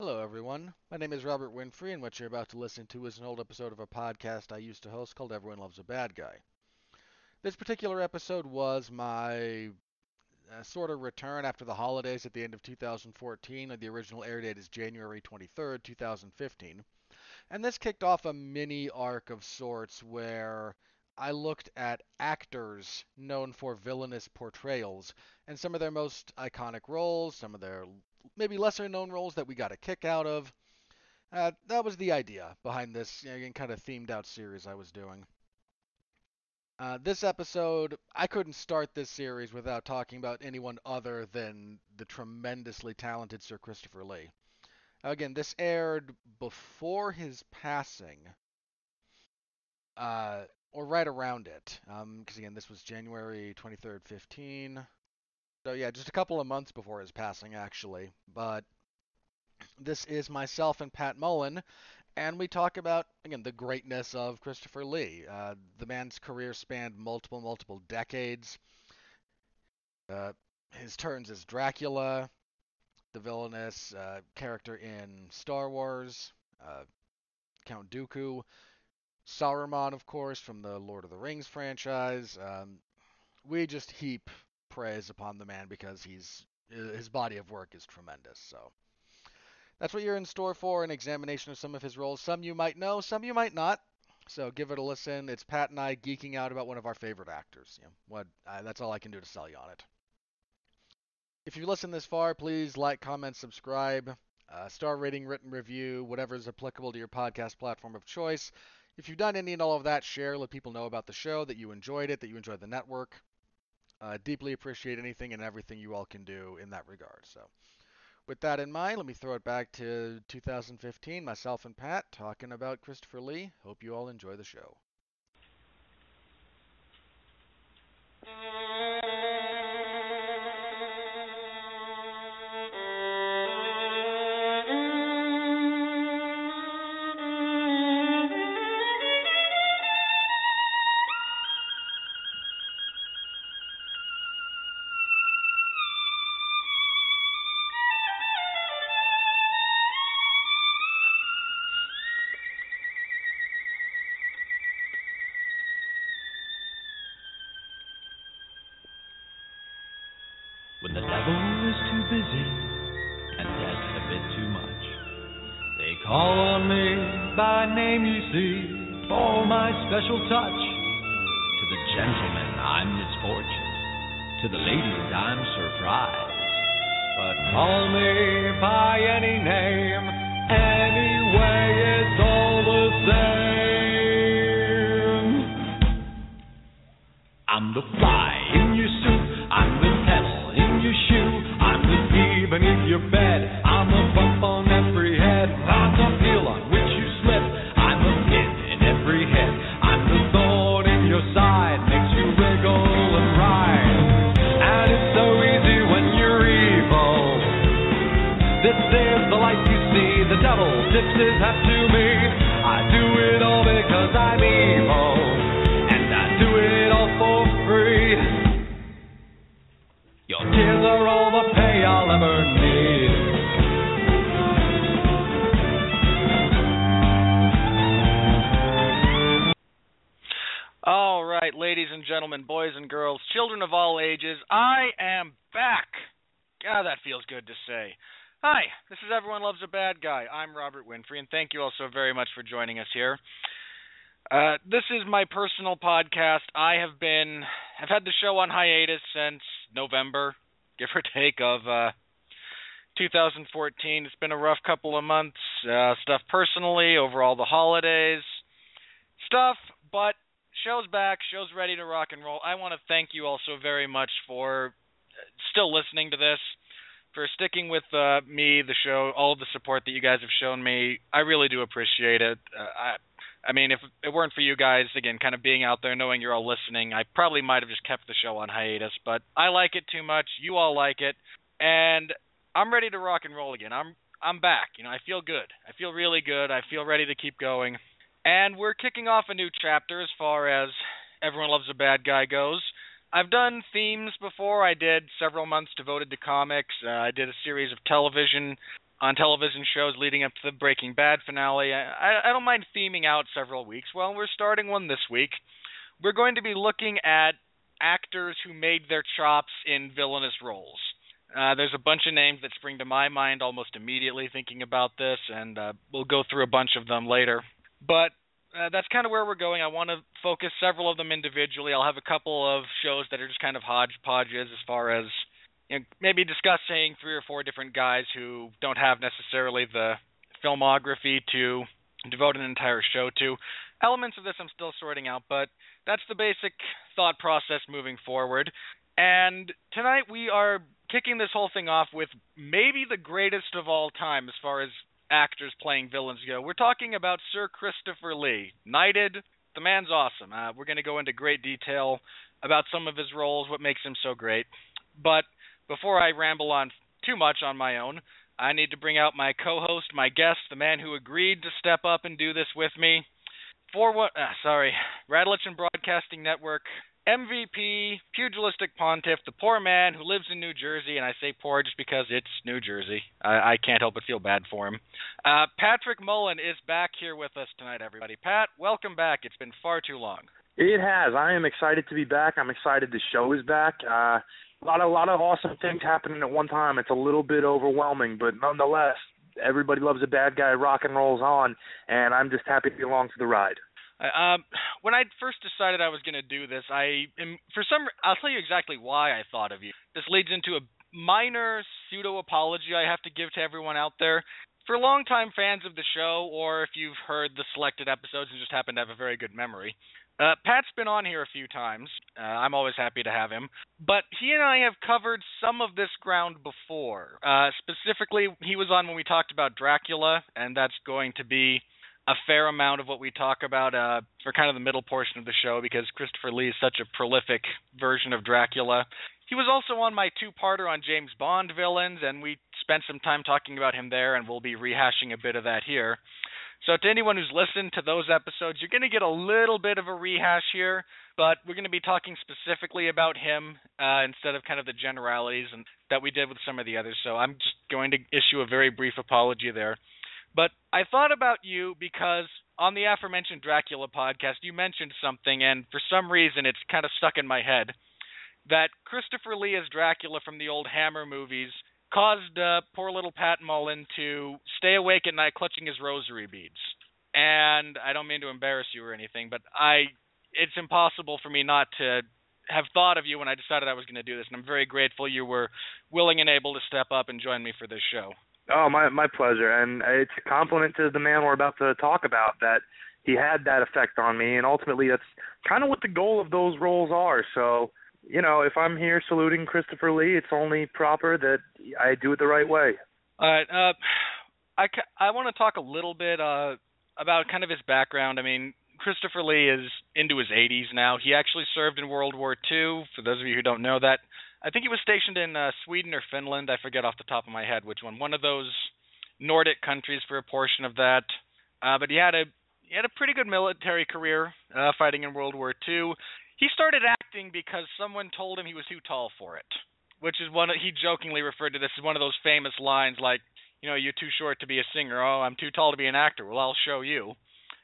Hello, everyone. My name is Robert Winfree, and what you're about to listen to is an old episode of a podcast I used to host called Everyone Loves a Bad Guy. This particular episode was my uh, sort of return after the holidays at the end of 2014. The original air date is January 23rd, 2015. And this kicked off a mini arc of sorts where I looked at actors known for villainous portrayals and some of their most iconic roles, some of their maybe lesser known roles that we got a kick out of. Uh, that was the idea behind this you know, kind of themed out series I was doing. Uh, this episode, I couldn't start this series without talking about anyone other than the tremendously talented Sir Christopher Lee. Again, this aired before his passing, uh, or right around it, because um, again, this was January 23rd, 15. So yeah, just a couple of months before his passing, actually. But this is myself and Pat Mullin, and we talk about again the greatness of Christopher Lee. Uh, the man's career spanned multiple, multiple decades. Uh, his turns as Dracula, the villainous uh, character in Star Wars, uh, Count Dooku, Saruman, of course, from the Lord of the Rings franchise. Um, we just heap praise upon the man because he's his body of work is tremendous. So that's what you're in store for an examination of some of his roles. Some you might know, some you might not. So give it a listen. It's Pat and I geeking out about one of our favorite actors. You know, what uh, that's all I can do to sell you on it. If you've listened this far, please like, comment, subscribe, uh, star rating, written review, whatever is applicable to your podcast platform of choice. If you've done any and all of that, share, let people know about the show, that you enjoyed it, that you enjoyed the network. Uh, deeply appreciate anything and everything you all can do in that regard. So, with that in mind, let me throw it back to 2015. Myself and Pat talking about Christopher Lee. Hope you all enjoy the show. Busy and death a bit too much, they call on me by name, you see, for my special touch. To the gentlemen, I'm misfortune. To the ladies, I'm surprise. But call me by any name, anyway, it's all the same. I'm the fly to me. I do it all because I'm evil, and I do it all for free. Your tears are all the pay I'll ever need. All right, ladies and gentlemen, boys and girls, children of all ages, I am back. God, that feels good to say. Hi, this is Everyone Loves a Bad Guy. I'm Robert Winfree, and thank you all so very much for joining us here. Uh, this is my personal podcast. I have been, I've had the show on hiatus since November, give or take, of uh, 2014. It's been a rough couple of months. Uh, stuff personally, over all the holidays, stuff, but show's back, show's ready to rock and roll. I want to thank you all so very much for still listening to this, for sticking with uh, me, the show, all the support that you guys have shown me. I really do appreciate it. Uh, I, I mean, if it weren't for you guys, again, kind of being out there, knowing you're all listening, I probably might have just kept the show on hiatus. But I like it too much. You all like it, and I'm ready to rock and roll again. I'm I'm back. You know, I feel good. I feel really good. I feel ready to keep going. And we're kicking off a new chapter as far as Everyone Loves a Bad Guy goes. I've done themes before. I did several months devoted to comics. Uh, I did a series of television on television shows leading up to the Breaking Bad finale. I, I don't mind theming out several weeks. Well, we're starting one this week. We're going to be looking at actors who made their chops in villainous roles. Uh, there's a bunch of names that spring to my mind almost immediately thinking about this, and uh, we'll go through a bunch of them later. But uh, that's kind of where we're going. I want to focus several of them individually. I'll have a couple of shows that are just kind of hodgepodges as far as you know, maybe discussing three or four different guys who don't have necessarily the filmography to devote an entire show to. Elements of this I'm still sorting out, but that's the basic thought process moving forward. And tonight we are kicking this whole thing off with maybe the greatest of all time as far as actors playing villains go. We're talking about Sir Christopher Lee. Knighted, the man's awesome. Uh, we're going to go into great detail about some of his roles, what makes him so great. But before I ramble on too much on my own, I need to bring out my co-host, my guest, the man who agreed to step up and do this with me. For what? Uh, sorry, Radulich and Broadcasting Network MVP, pugilistic pontiff, the poor man who lives in New Jersey, and I say poor just because it's New Jersey. I, I can't help but feel bad for him. Uh, Patrick Mullin is back here with us tonight, everybody. Pat, welcome back. It's been far too long. It has. I am excited to be back. I'm excited the show is back. Uh, a lot of a lot of awesome things happening at one time. It's a little bit overwhelming, but nonetheless, everybody loves a bad guy. Rock and rolls on, and I'm just happy to be along for the ride. Um, when I first decided I was going to do this, I am, for some I'll tell you exactly why I thought of you. This leads into a minor pseudo apology I have to give to everyone out there. For longtime fans of the show, or if you've heard the selected episodes and just happen to have a very good memory, uh, Pat's been on here a few times. Uh, I'm always happy to have him. But he and I have covered some of this ground before. Uh, specifically, he was on when we talked about Dracula, and that's going to be a fair amount of what we talk about uh, for kind of the middle portion of the show because Christopher Lee is such a prolific version of Dracula. He was also on my two-parter on James Bond villains, and we spent some time talking about him there, and we'll be rehashing a bit of that here. So to anyone who's listened to those episodes, you're going to get a little bit of a rehash here, but we're going to be talking specifically about him uh, instead of kind of the generalities and that we did with some of the others. So I'm just going to issue a very brief apology there. But I thought about you because on the aforementioned Dracula podcast, you mentioned something, and for some reason it's kind of stuck in my head that Christopher Lee as Dracula from the old Hammer movies caused uh, poor little Pat Mullin to stay awake at night clutching his rosary beads. And I don't mean to embarrass you or anything, but I it's impossible for me not to have thought of you when I decided I was going to do this, and I'm very grateful you were willing and able to step up and join me for this show. Oh, my my pleasure, and it's a compliment to the man we're about to talk about that he had that effect on me, and ultimately that's kind of what the goal of those roles are. So, you know, if I'm here saluting Christopher Lee, it's only proper that I do it the right way. All right, uh, I I want to talk a little bit uh, about kind of his background. I mean, Christopher Lee is into his 80s now. He actually served in World War II. For those of you who don't know that, I think he was stationed in uh, Sweden or Finland. I forget off the top of my head which one. One of those Nordic countries for a portion of that. Uh, but he had a he had a pretty good military career uh, fighting in World War II. He started acting because someone told him he was too tall for it, which is one. Of, he jokingly referred to this as one of those famous lines like, you know, you're too short to be a singer. Oh, I'm too tall to be an actor. Well, I'll show you.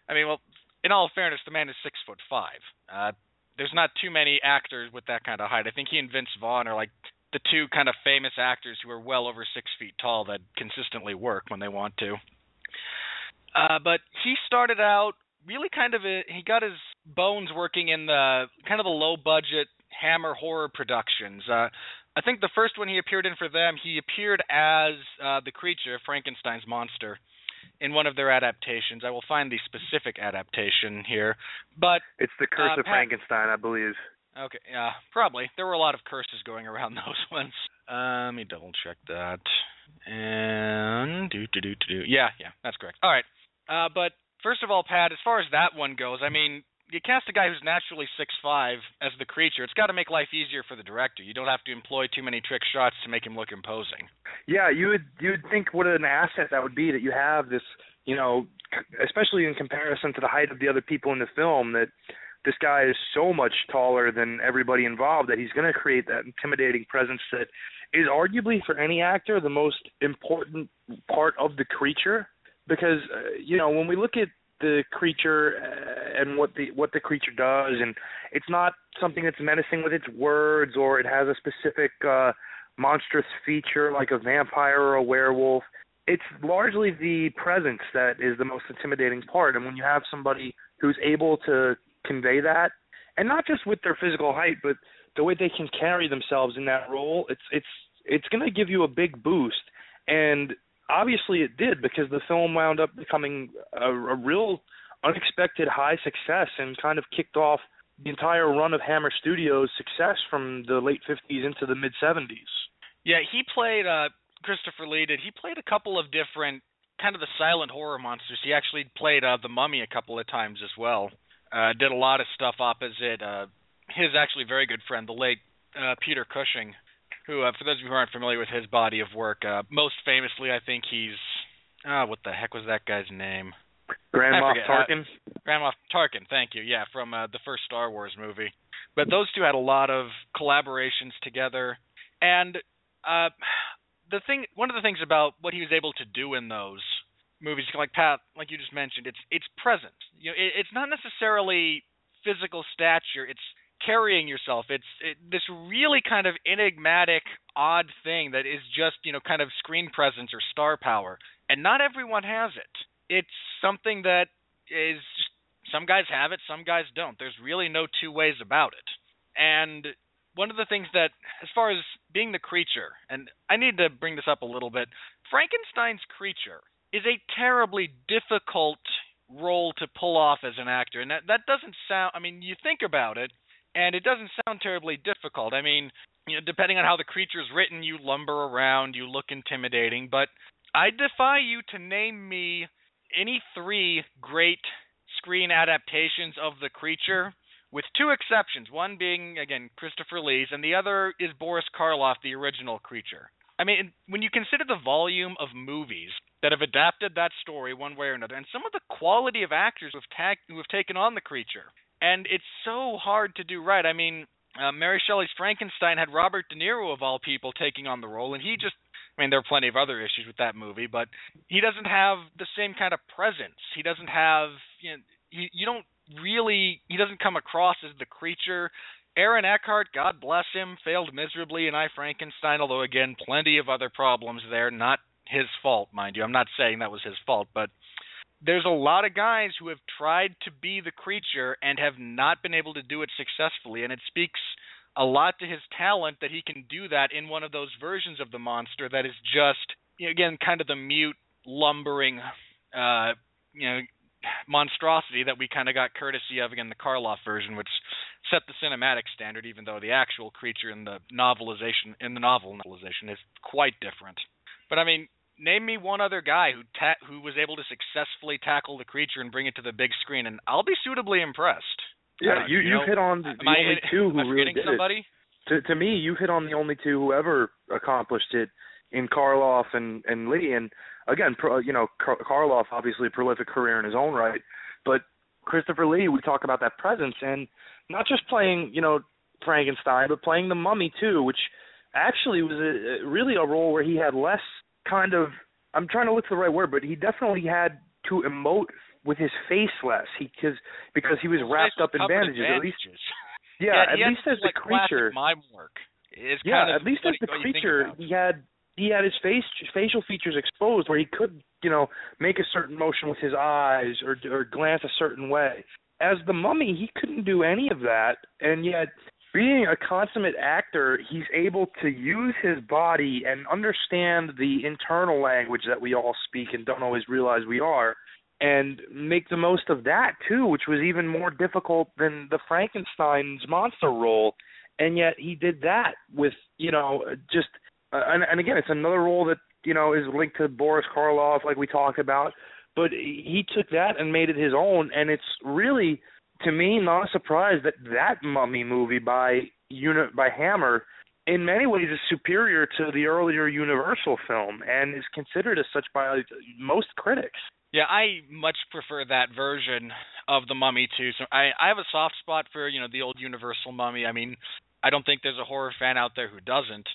I mean, well, in all fairness, the man is six foot five. Uh, there's not too many actors with that kind of height. I think he and Vince Vaughn are like the two kind of famous actors who are well over six feet tall that consistently work when they want to. Uh, but he started out really kind of a, he got his bones working in the kind of the low budget Hammer horror productions. Uh, I think the first one he appeared in for them, he appeared as uh, the creature, Frankenstein's monster in one of their adaptations. I will find the specific adaptation here, but it's the Curse uh, of Pat, Frankenstein, I believe. Okay, yeah, probably. There were a lot of curses going around those ones. Uh, let me double check that. And do do do do. Yeah, yeah, that's correct. All right. Uh, but first of all, Pat, as far as that one goes, I mean, you cast a guy who's naturally six five as the creature. It's got to make life easier for the director. You don't have to employ too many trick shots to make him look imposing. Yeah, you would you would think what an asset that would be that you have this, you know, especially in comparison to the height of the other people in the film that this guy is so much taller than everybody involved that he's going to create that intimidating presence that is arguably for any actor the most important part of the creature because uh, you know when we look at the creature uh, and what the what the creature does and it's not something that's menacing with its words or it has a specific uh monstrous feature like a vampire or a werewolf. It's largely the presence that is the most intimidating part and when you have somebody who's able to convey that and not just with their physical height but the way they can carry themselves in that role it's it's it's going to give you a big boost. And obviously it did because the film wound up becoming a, a real unexpected high success and kind of kicked off the entire run of Hammer Studios' success from the late 50s into the mid 70s. Yeah, he played uh Christopher Lee did. He played a couple of different kind of the silent horror monsters. He actually played uh The Mummy a couple of times as well. Uh did a lot of stuff opposite uh his actually very good friend, the late uh Peter Cushing, who, uh, for those of you who aren't familiar with his body of work, uh, most famously, I think he's, ah, oh, what the heck was that guy's name? Grand Moff Tarkin. Uh, Grand Moff Tarkin, thank you. Yeah, from uh, the first Star Wars movie. But those two had a lot of collaborations together, and uh, the thing, one of the things about what he was able to do in those movies, like Pat, like you just mentioned, it's it's present. You know, it, it's not necessarily physical stature. It's carrying yourself. It's it, this really kind of enigmatic, odd thing that is just you know kind of screen presence or star power, and not everyone has it. It's something that is just, some guys have it, some guys don't. There's really no two ways about it. And one of the things that, as far as being the creature, and I need to bring this up a little bit, Frankenstein's creature is a terribly difficult role to pull off as an actor, and that that doesn't sound. I mean, you think about it, and it doesn't sound terribly difficult. I mean, you know, depending on how the creature's written, you lumber around, you look intimidating, but I defy you to name me any three great screen adaptations of the creature with two exceptions, one being again Christopher Lee's and the other is Boris Karloff the original creature. I mean, when you consider the volume of movies that have adapted that story one way or another, and some of the quality of actors who have, ta- who have taken on the creature, and it's so hard to do right. I mean, uh, Mary Shelley's Frankenstein had Robert De Niro of all people taking on the role, and he just I mean, there are plenty of other issues with that movie, but he doesn't have the same kind of presence. He doesn't have, you know, you, you don't really, he doesn't come across as the creature. Aaron Eckhart, God bless him, failed miserably in I Frankenstein, although again, plenty of other problems there. Not his fault, mind you. I'm not saying that was his fault, but there's a lot of guys who have tried to be the creature and have not been able to do it successfully, and it speaks a lot to his talent that he can do that in one of those versions of the monster that is just again kind of the mute lumbering uh you know monstrosity that we kind of got courtesy of again the Karloff version which set the cinematic standard even though the actual creature in the novelization in the novel novelization is quite different but i mean name me one other guy who ta- who was able to successfully tackle the creature and bring it to the big screen, and I'll be suitably impressed. Yeah, you you know, hit on the, only two who really did somebody? it. To to me, you hit on the only two who ever accomplished it in Karloff and and Lee. And again, pro, you know, Kar- Karloff obviously a prolific career in his own right, but Christopher Lee, we talk about that presence and not just playing, you know, Frankenstein, but playing the Mummy too, which actually was a, really a role where he had less kind of I'm trying to look for the right word, but he definitely had to emote with his face less. He cause because he was wrapped up in bandages. bandages. At least yeah, yeah at least as like the creature. mime work. Is yeah, kind of at least as the creature, he had he had his face facial features exposed where he could you know make a certain motion with his eyes or or glance a certain way. As the mummy, he couldn't do any of that, and yet being a consummate actor, he's able to use his body and understand the internal language that we all speak and don't always realize we are, and make the most of that too, which was even more difficult than the Frankenstein's monster role. And yet he did that with, you know, just uh, and, and again, it's another role that you know is linked to Boris Karloff, like we talked about. But he took that and made it his own, and it's really to me not a surprise that that Mummy movie by unit by Hammer in many ways is superior to the earlier Universal film and is considered as such by most critics. Yeah, I much prefer that version of the Mummy too. So I I have a soft spot for you know the old Universal Mummy. I mean, I don't think there's a horror fan out there who doesn't.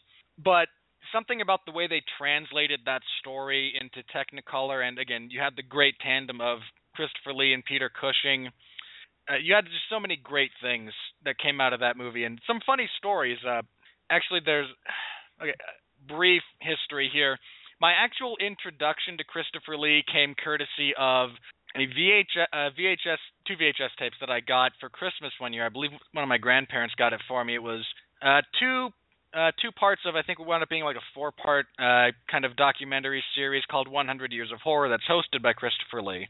But something about the way they translated that story into Technicolor, and again, you had the great tandem of Christopher Lee and Peter Cushing. Uh, you had just so many great things that came out of that movie, and some funny stories. Uh, actually, there's okay, brief history here. My actual introduction to Christopher Lee came courtesy of a VHS, uh, VHS, two VHS tapes that I got for Christmas one year. I believe one of my grandparents got it for me. It was uh, two uh, two parts of I think it wound up being like a four part uh, kind of documentary series called 100 Years of Horror that's hosted by Christopher Lee.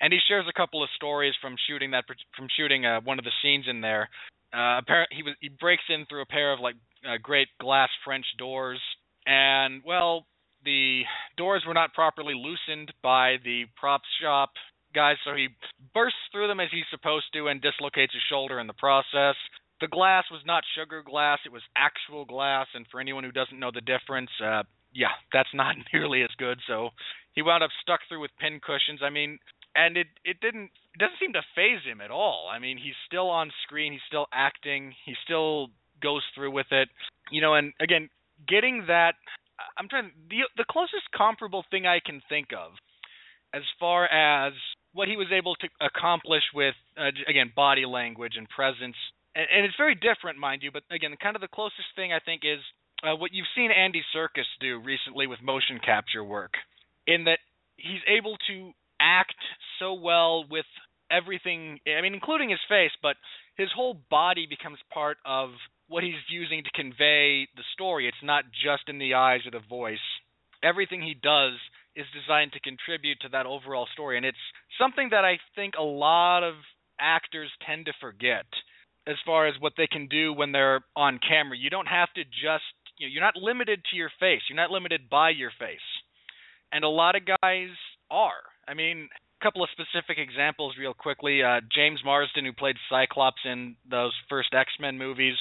And he shares a couple of stories from shooting that from shooting uh, one of the scenes in there. Uh, he was he breaks in through a pair of like uh, great glass French doors, and well, the doors were not properly loosened by the prop shop guys, so he bursts through them as he's supposed to and dislocates his shoulder in the process. The glass was not sugar glass, it was actual glass, and for anyone who doesn't know the difference, uh yeah, that's not nearly as good. So he wound up stuck through with pin cushions. I mean, and it it didn't it doesn't seem to faze him at all. I mean, he's still on screen, he's still acting, he still goes through with it. You know, and again, getting that I'm trying the the closest comparable thing I can think of as far as what he was able to accomplish with uh, again body language and presence and, and, it's very different mind you but again kind of the closest thing I think is uh, what you've seen Andy Serkis do recently with motion capture work in that he's able to act so well with everything I mean including his face but his whole body becomes part of what he's using to convey the story. It's not just in the eyes or the voice. Everything he does is designed to contribute to that overall story, and it's something that I think a lot of actors tend to forget as far as what they can do when they're on camera. You don't have to just you know, you're not limited to your face. You're not limited by your face. And a lot of guys are. I mean, a couple of specific examples real quickly. Uh, James Marsden who played Cyclops in those first X-Men movies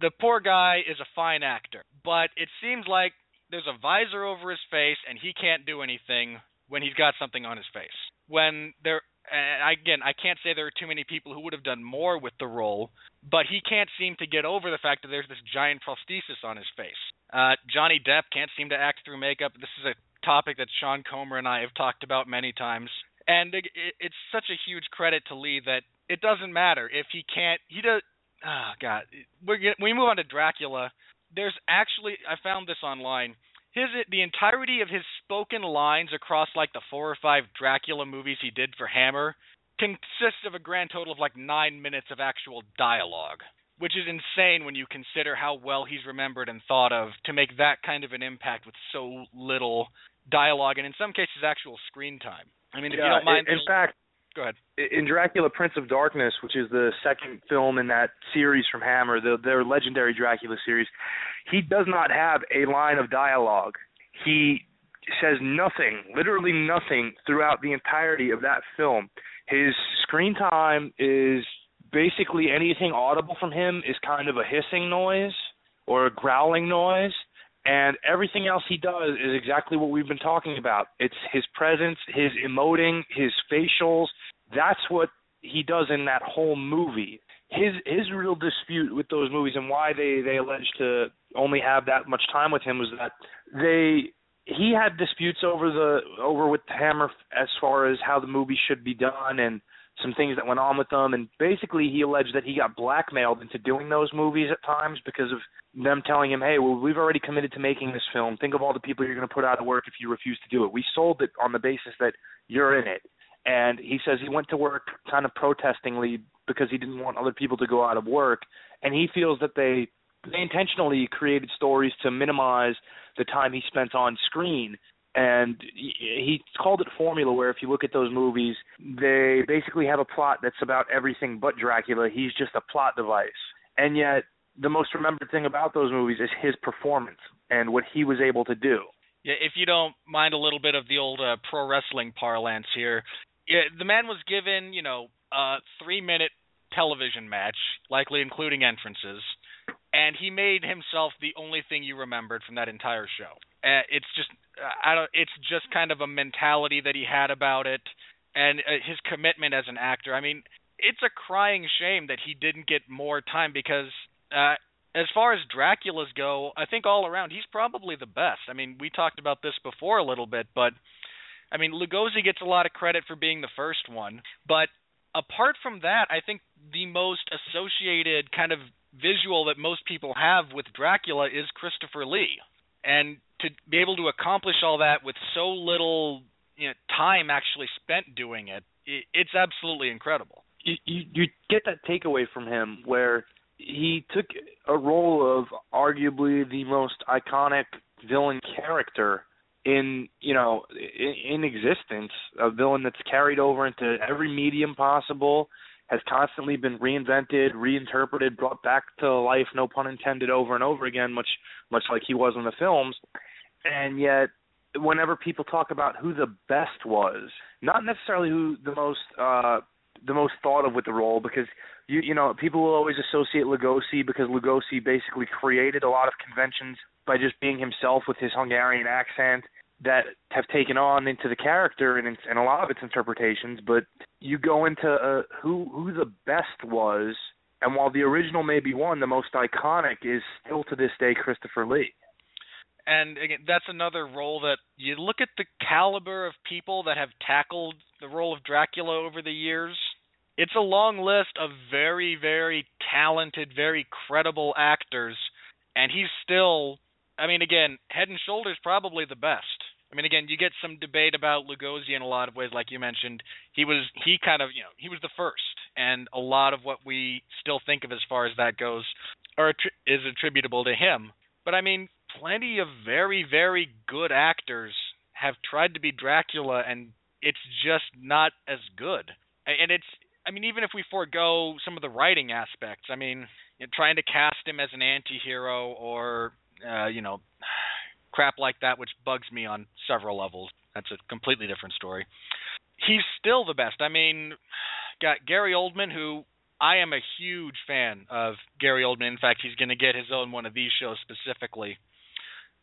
the poor guy is a fine actor, but it seems like there's a visor over his face and he can't do anything when he's got something on his face. When there and again, I can't say there are too many people who would have done more with the role, but he can't seem to get over the fact that there's this giant prosthesis on his face. Uh, Johnny Depp can't seem to act through makeup. This is a topic that Sean Comer and I have talked about many times, and it, it's such a huge credit to Lee that it doesn't matter if he can't. He does oh god, we're we move on to Dracula. There's actually I found this online. His the entirety of his spoken lines across like the four or five Dracula movies he did for Hammer consists of a grand total of like nine minutes of actual dialogue, which is insane when you consider how well he's remembered and thought of to make that kind of an impact with so little dialogue and in some cases actual screen time. I mean, if yeah, you don't mind, in, in fact, Go ahead. In Dracula Prince of Darkness, which is the second film in that series from Hammer, the, their legendary Dracula series, he does not have a line of dialogue. He says nothing, literally nothing, throughout the entirety of that film. His screen time is basically anything audible from him is kind of a hissing noise or a growling noise and everything else he does is exactly what we've been talking about. It's his presence, his emoting, his facials. That's what he does in that whole movie. His his real dispute with those movies and why they they alleged to only have that much time with him was that they he had disputes over the over with Hammer as far as how the movie should be done and some things that went on with them and basically he alleged that he got blackmailed into doing those movies at times because of them telling him, "Hey, well, we've already committed to making this film. Think of all the people you're going to put out of work if you refuse to do it. We sold it on the basis that you're in it." And he says he went to work kind of protestingly because he didn't want other people to go out of work, and he feels that they they intentionally created stories to minimize the time he spent on screen. And he called it formula, where if you look at those movies, they basically have a plot that's about everything but Dracula. He's just a plot device. And yet, the most remembered thing about those movies is his performance and what he was able to do. Yeah, if you don't mind a little bit of the old uh, pro wrestling parlance here, yeah, the man was given, you know, a three-minute television match, likely including entrances, and he made himself the only thing you remembered from that entire show. Uh, it's just I don't. It's just kind of a mentality that he had about it, and uh, his commitment as an actor. I mean, it's a crying shame that he didn't get more time because uh, as far as Dracula's go, I think all around he's probably the best. I mean, we talked about this before a little bit, but I mean, Lugosi gets a lot of credit for being the first one, but apart from that, I think the most associated kind of visual that most people have with Dracula is Christopher Lee. And to be able to accomplish all that with so little you know, time actually spent doing it, it's absolutely incredible. You, you you get that takeaway from him where he took a role of arguably the most iconic villain character in you know in, in existence a villain that's carried over into every medium possible has constantly been reinvented reinterpreted brought back to life no pun intended over and over again much much like he was in the films and yet whenever people talk about who the best was not necessarily who the most uh the most thought of with the role because you you know people will always associate Lugosi because Lugosi basically created a lot of conventions by just being himself with his Hungarian accent that have taken on into the character and and a lot of its interpretations. But you go into uh, who who the best was, and while the original may be one, the most iconic is still to this day Christopher Lee. And again, that's another role that you look at the caliber of people that have tackled the role of Dracula over the years it's a long list of very, very talented, very credible actors, and he's still. I mean, again, head and shoulders probably the best. I mean, again, you get some debate about Lugosi in a lot of ways, like you mentioned. He was he kind of you know he was the first, and a lot of what we still think of as far as that goes are is attributable to him. But I mean, plenty of very very good actors have tried to be Dracula, and it's just not as good. And it's I mean, even if we forego some of the writing aspects, I mean, you know, trying to cast him as an anti-hero or uh, you know, crap like that, which bugs me on several levels. That's a completely different story. He's still the best. I mean, got Gary Oldman, who I am a huge fan of Gary Oldman. In fact, he's going to get his own one of these shows specifically,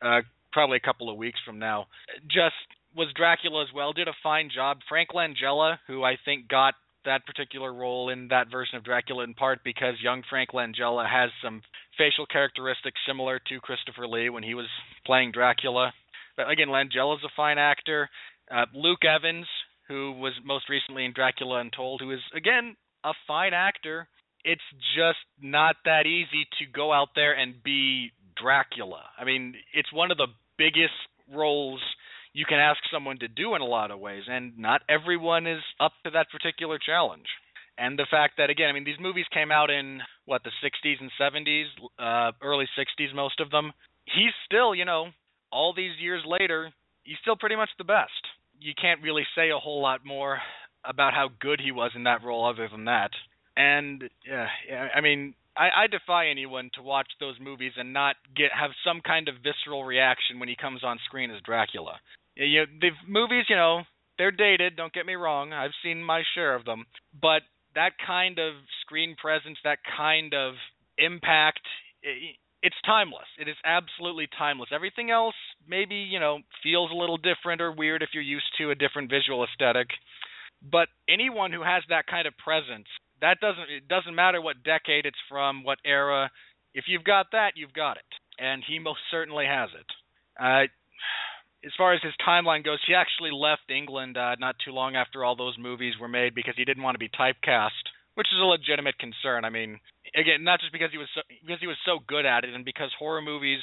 uh, probably a couple of weeks from now. Just was Dracula as well. Did a fine job. Frank Langella, who I think got that particular role in that version of Dracula in part because young Frank Langella has some facial characteristics similar to Christopher Lee when he was playing Dracula. But again, Langella's a fine actor. Uh, Luke Evans, who was most recently in Dracula Untold, who is again a fine actor. It's just not that easy to go out there and be Dracula. I mean, it's one of the biggest roles you can ask someone to do in a lot of ways, and not everyone is up to that particular challenge. And the fact that again, I mean, these movies came out in what the 60s and 70s, uh, early 60s, most of them. He's still, you know, all these years later, he's still pretty much the best. You can't really say a whole lot more about how good he was in that role other than that. And yeah, I mean, I, I defy anyone to watch those movies and not get have some kind of visceral reaction when he comes on screen as Dracula you know, the movies, you know, they're dated. Don't get me wrong. I've seen my share of them, but that kind of screen presence, that kind of impact, it's timeless. It is absolutely timeless. Everything else maybe you know feels a little different or weird if you're used to a different visual aesthetic, but anyone who has that kind of presence, that doesn't it doesn't matter what decade it's from, what era. If you've got that, you've got it, and he most certainly has it. Uh, as far as his timeline goes, he actually left England uh, not too long after all those movies were made because he didn't want to be typecast, which is a legitimate concern. I mean, again, not just because he was so, because he was so good at it, and because horror movies,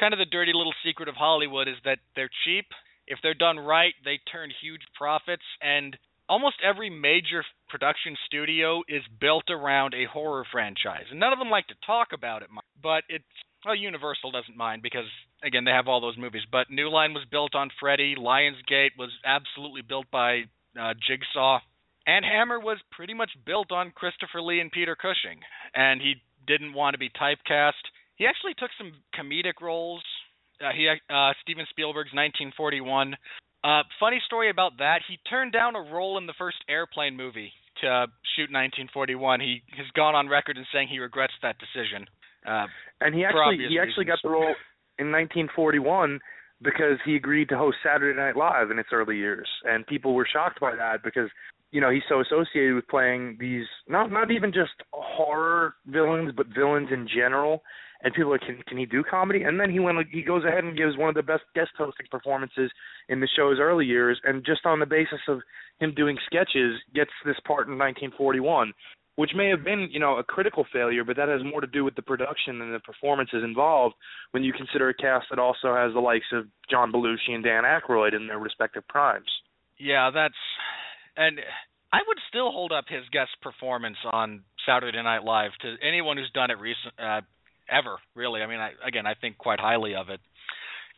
kind of the dirty little secret of Hollywood is that they're cheap. If they're done right, they turn huge profits, and almost every major production studio is built around a horror franchise, and none of them like to talk about it, but it's well, Universal doesn't mind because again they have all those movies. But New Line was built on Freddy. Lionsgate was absolutely built by uh, Jigsaw, and Hammer was pretty much built on Christopher Lee and Peter Cushing. And he didn't want to be typecast. He actually took some comedic roles. Uh, he uh, Steven Spielberg's 1941. Uh, funny story about that. He turned down a role in the first Airplane movie to uh, shoot 1941. He has gone on record as saying he regrets that decision. Uh, and he actually he actually got the role in 1941 because he agreed to host Saturday Night Live in its early years, and people were shocked by that because you know he's so associated with playing these not not even just horror villains, but villains in general. And people are like, can can he do comedy? And then he went he goes ahead and gives one of the best guest hosting performances in the show's early years, and just on the basis of him doing sketches, gets this part in 1941 which may have been, you know, a critical failure, but that has more to do with the production and the performances involved when you consider a cast that also has the likes of John Belushi and Dan Aykroyd in their respective primes. Yeah, that's and I would still hold up his guest performance on Saturday Night Live to anyone who's done it recent uh, ever, really. I mean, I, again, I think quite highly of it.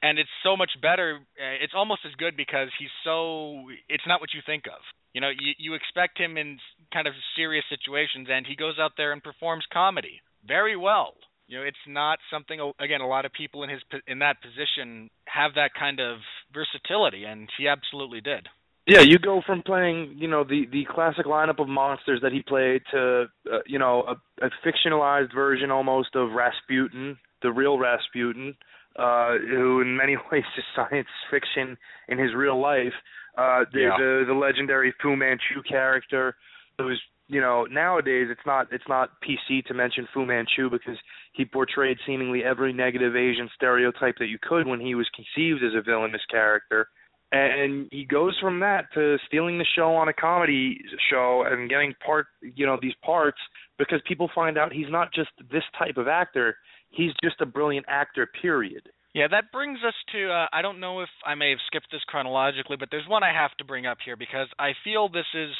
And it's so much better. Uh, it's almost as good because he's so. It's not what you think of. You know, you you expect him in kind of serious situations, and he goes out there and performs comedy very well. You know, it's not something again a lot of people in his in that position have that kind of versatility, and he absolutely did. Yeah, you go from playing, you know, the the classic lineup of monsters that he played to, uh, you know, a, a fictionalized version almost of Rasputin, the real Rasputin, uh, who in many ways is science fiction in his real life. Uh, the, yeah. the the legendary Fu Manchu character, who's you know nowadays it's not it's not PC to mention Fu Manchu because he portrayed seemingly every negative Asian stereotype that you could when he was conceived as a villainous character. And he goes from that to stealing the show on a comedy show and getting part, you know, these parts because people find out he's not just this type of actor. He's just a brilliant actor. Period. Yeah, that brings us to uh, I don't know if I may have skipped this chronologically, but there's one I have to bring up here because I feel this is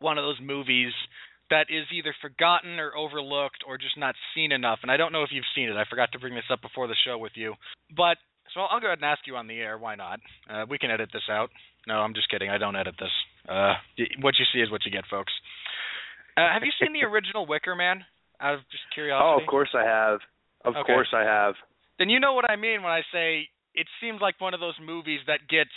one of those movies that is either forgotten or overlooked or just not seen enough. And I don't know if you've seen it. I forgot to bring this up before the show with you. But so I'll go ahead and ask you on the air. Why not? Uh, we can edit this out. No, I'm just kidding. I don't edit this. Uh, what you see is what you get, folks. Uh, have you seen the original Wicker Man? Out of just curiosity. Oh, of course I have. Of Okay. course I have. then you know what I mean when I say it seems like one of those movies that gets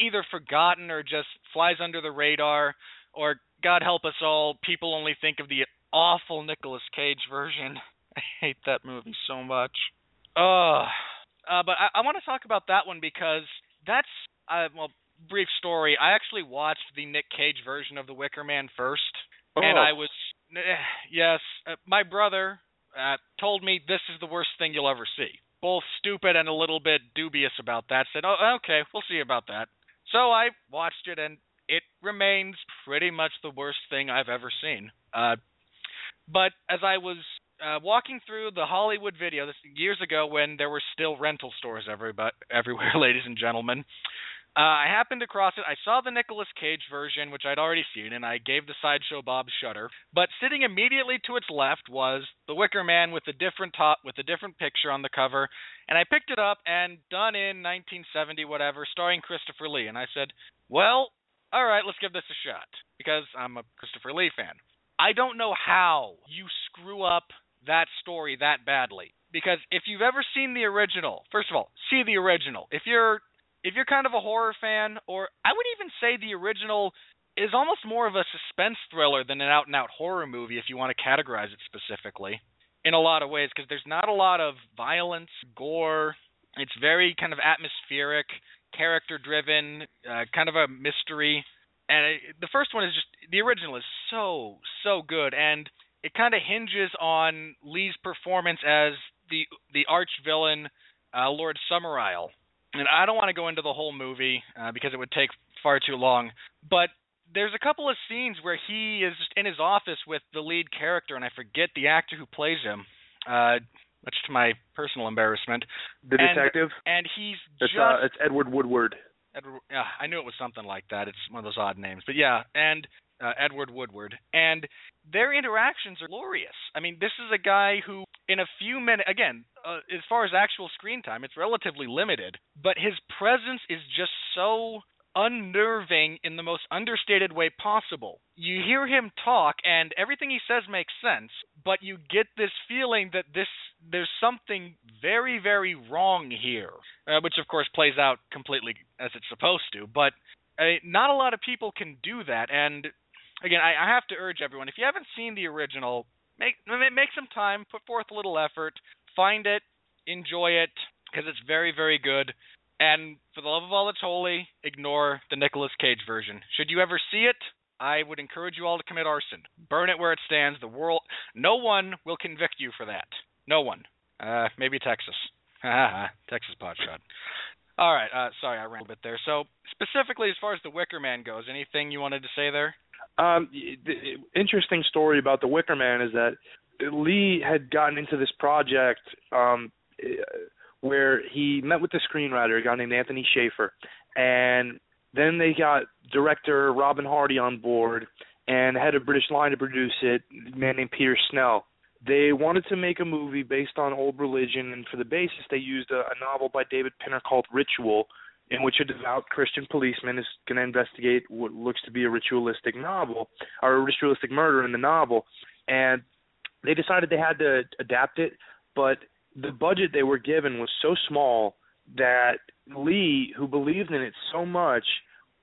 either forgotten or just flies under the radar, or God help us all, people only think of the awful Nicolas Cage version. I hate that movie so much. Ugh. Uh, but I, I want to talk about that one because that's uh, well, brief story. I actually watched the Nick Cage version of The Wicker Man first, and Oh. I was eh, yes, uh, my brother uh, told me this is the worst thing you'll ever see. Both stupid and a little bit dubious about that. Said, "Oh, okay, we'll see about that." So I watched it, and it remains pretty much the worst thing I've ever seen. Uh, but as I was uh, walking through the Hollywood video this years ago, when there were still rental stores everybody, everywhere, ladies and gentlemen, uh, I happened across it. I saw the Nicolas Cage version, which I'd already seen, and I gave the sideshow Bob Shutter. But sitting immediately to its left was the Wicker Man with a different top, with a different picture on the cover. And I picked it up and done in 1970, whatever, starring Christopher Lee. And I said, well, all right, let's give this a shot because I'm a Christopher Lee fan. I don't know how you screw up that story that badly. Because if you've ever seen the original, first of all, see the original. If you're if you're kind of a horror fan, or I would even say the original is almost more of a suspense thriller than an out and out horror movie if you want to categorize it specifically in a lot of ways because there's not a lot of violence, gore. It's very kind of atmospheric, character driven, uh, kind of a mystery. And it, the first one is just the original is so so good and it kind of hinges on Lee's performance as the the arch villain uh, Lord Summerisle and I don't want to go into the whole movie uh, because it would take far too long. But there's a couple of scenes where he is in his office with the lead character, and I forget the actor who plays him, uh, much to my personal embarrassment. The And- detective. And he's It's just uh, it's Edward Woodward. Edward, yeah, I knew it was something like that. It's one of those odd names, but yeah, and uh, Edward Woodward, and their interactions are glorious. I mean, this is a guy who, in a few minutes, again, uh, as far as actual screen time, it's relatively limited, but his presence is just so unnerving in the most understated way possible. You hear him talk and everything he says makes sense, but you get this feeling that this there's something very very wrong here, uh, which of course plays out completely as it's supposed to, but uh, not a lot of people can do that and again, I, I have to urge everyone if you haven't seen the original, make make some time, put forth a little effort, find it, enjoy it because it's very very good. And for the love of all that's holy, ignore the Nicolas Cage version. Should you ever see it, I would encourage you all to commit arson. Burn it where it stands. The world, no one will convict you for that. No one. Uh, maybe Texas. Texas potshot. All right. Uh, sorry, I ran a bit there. So specifically, as far as the Wicker Man goes, anything you wanted to say there? Um, the interesting story about the Wicker Man is that Lee had gotten into this project um, where he met with the screenwriter, a guy named Anthony Shaffer, and then they got director Robin Hardy on board and had a British Lion to produce it, a man named Peter Snell. They wanted to make a movie based on old religion, and for the basis, they used a, a novel by David Pinner called Ritual, in which a devout Christian policeman is going to investigate what looks to be a ritualistic novel or a ritualistic murder in the novel. And they decided they had to adapt it, but the budget they were given was so small that Lee, who believed in it so much,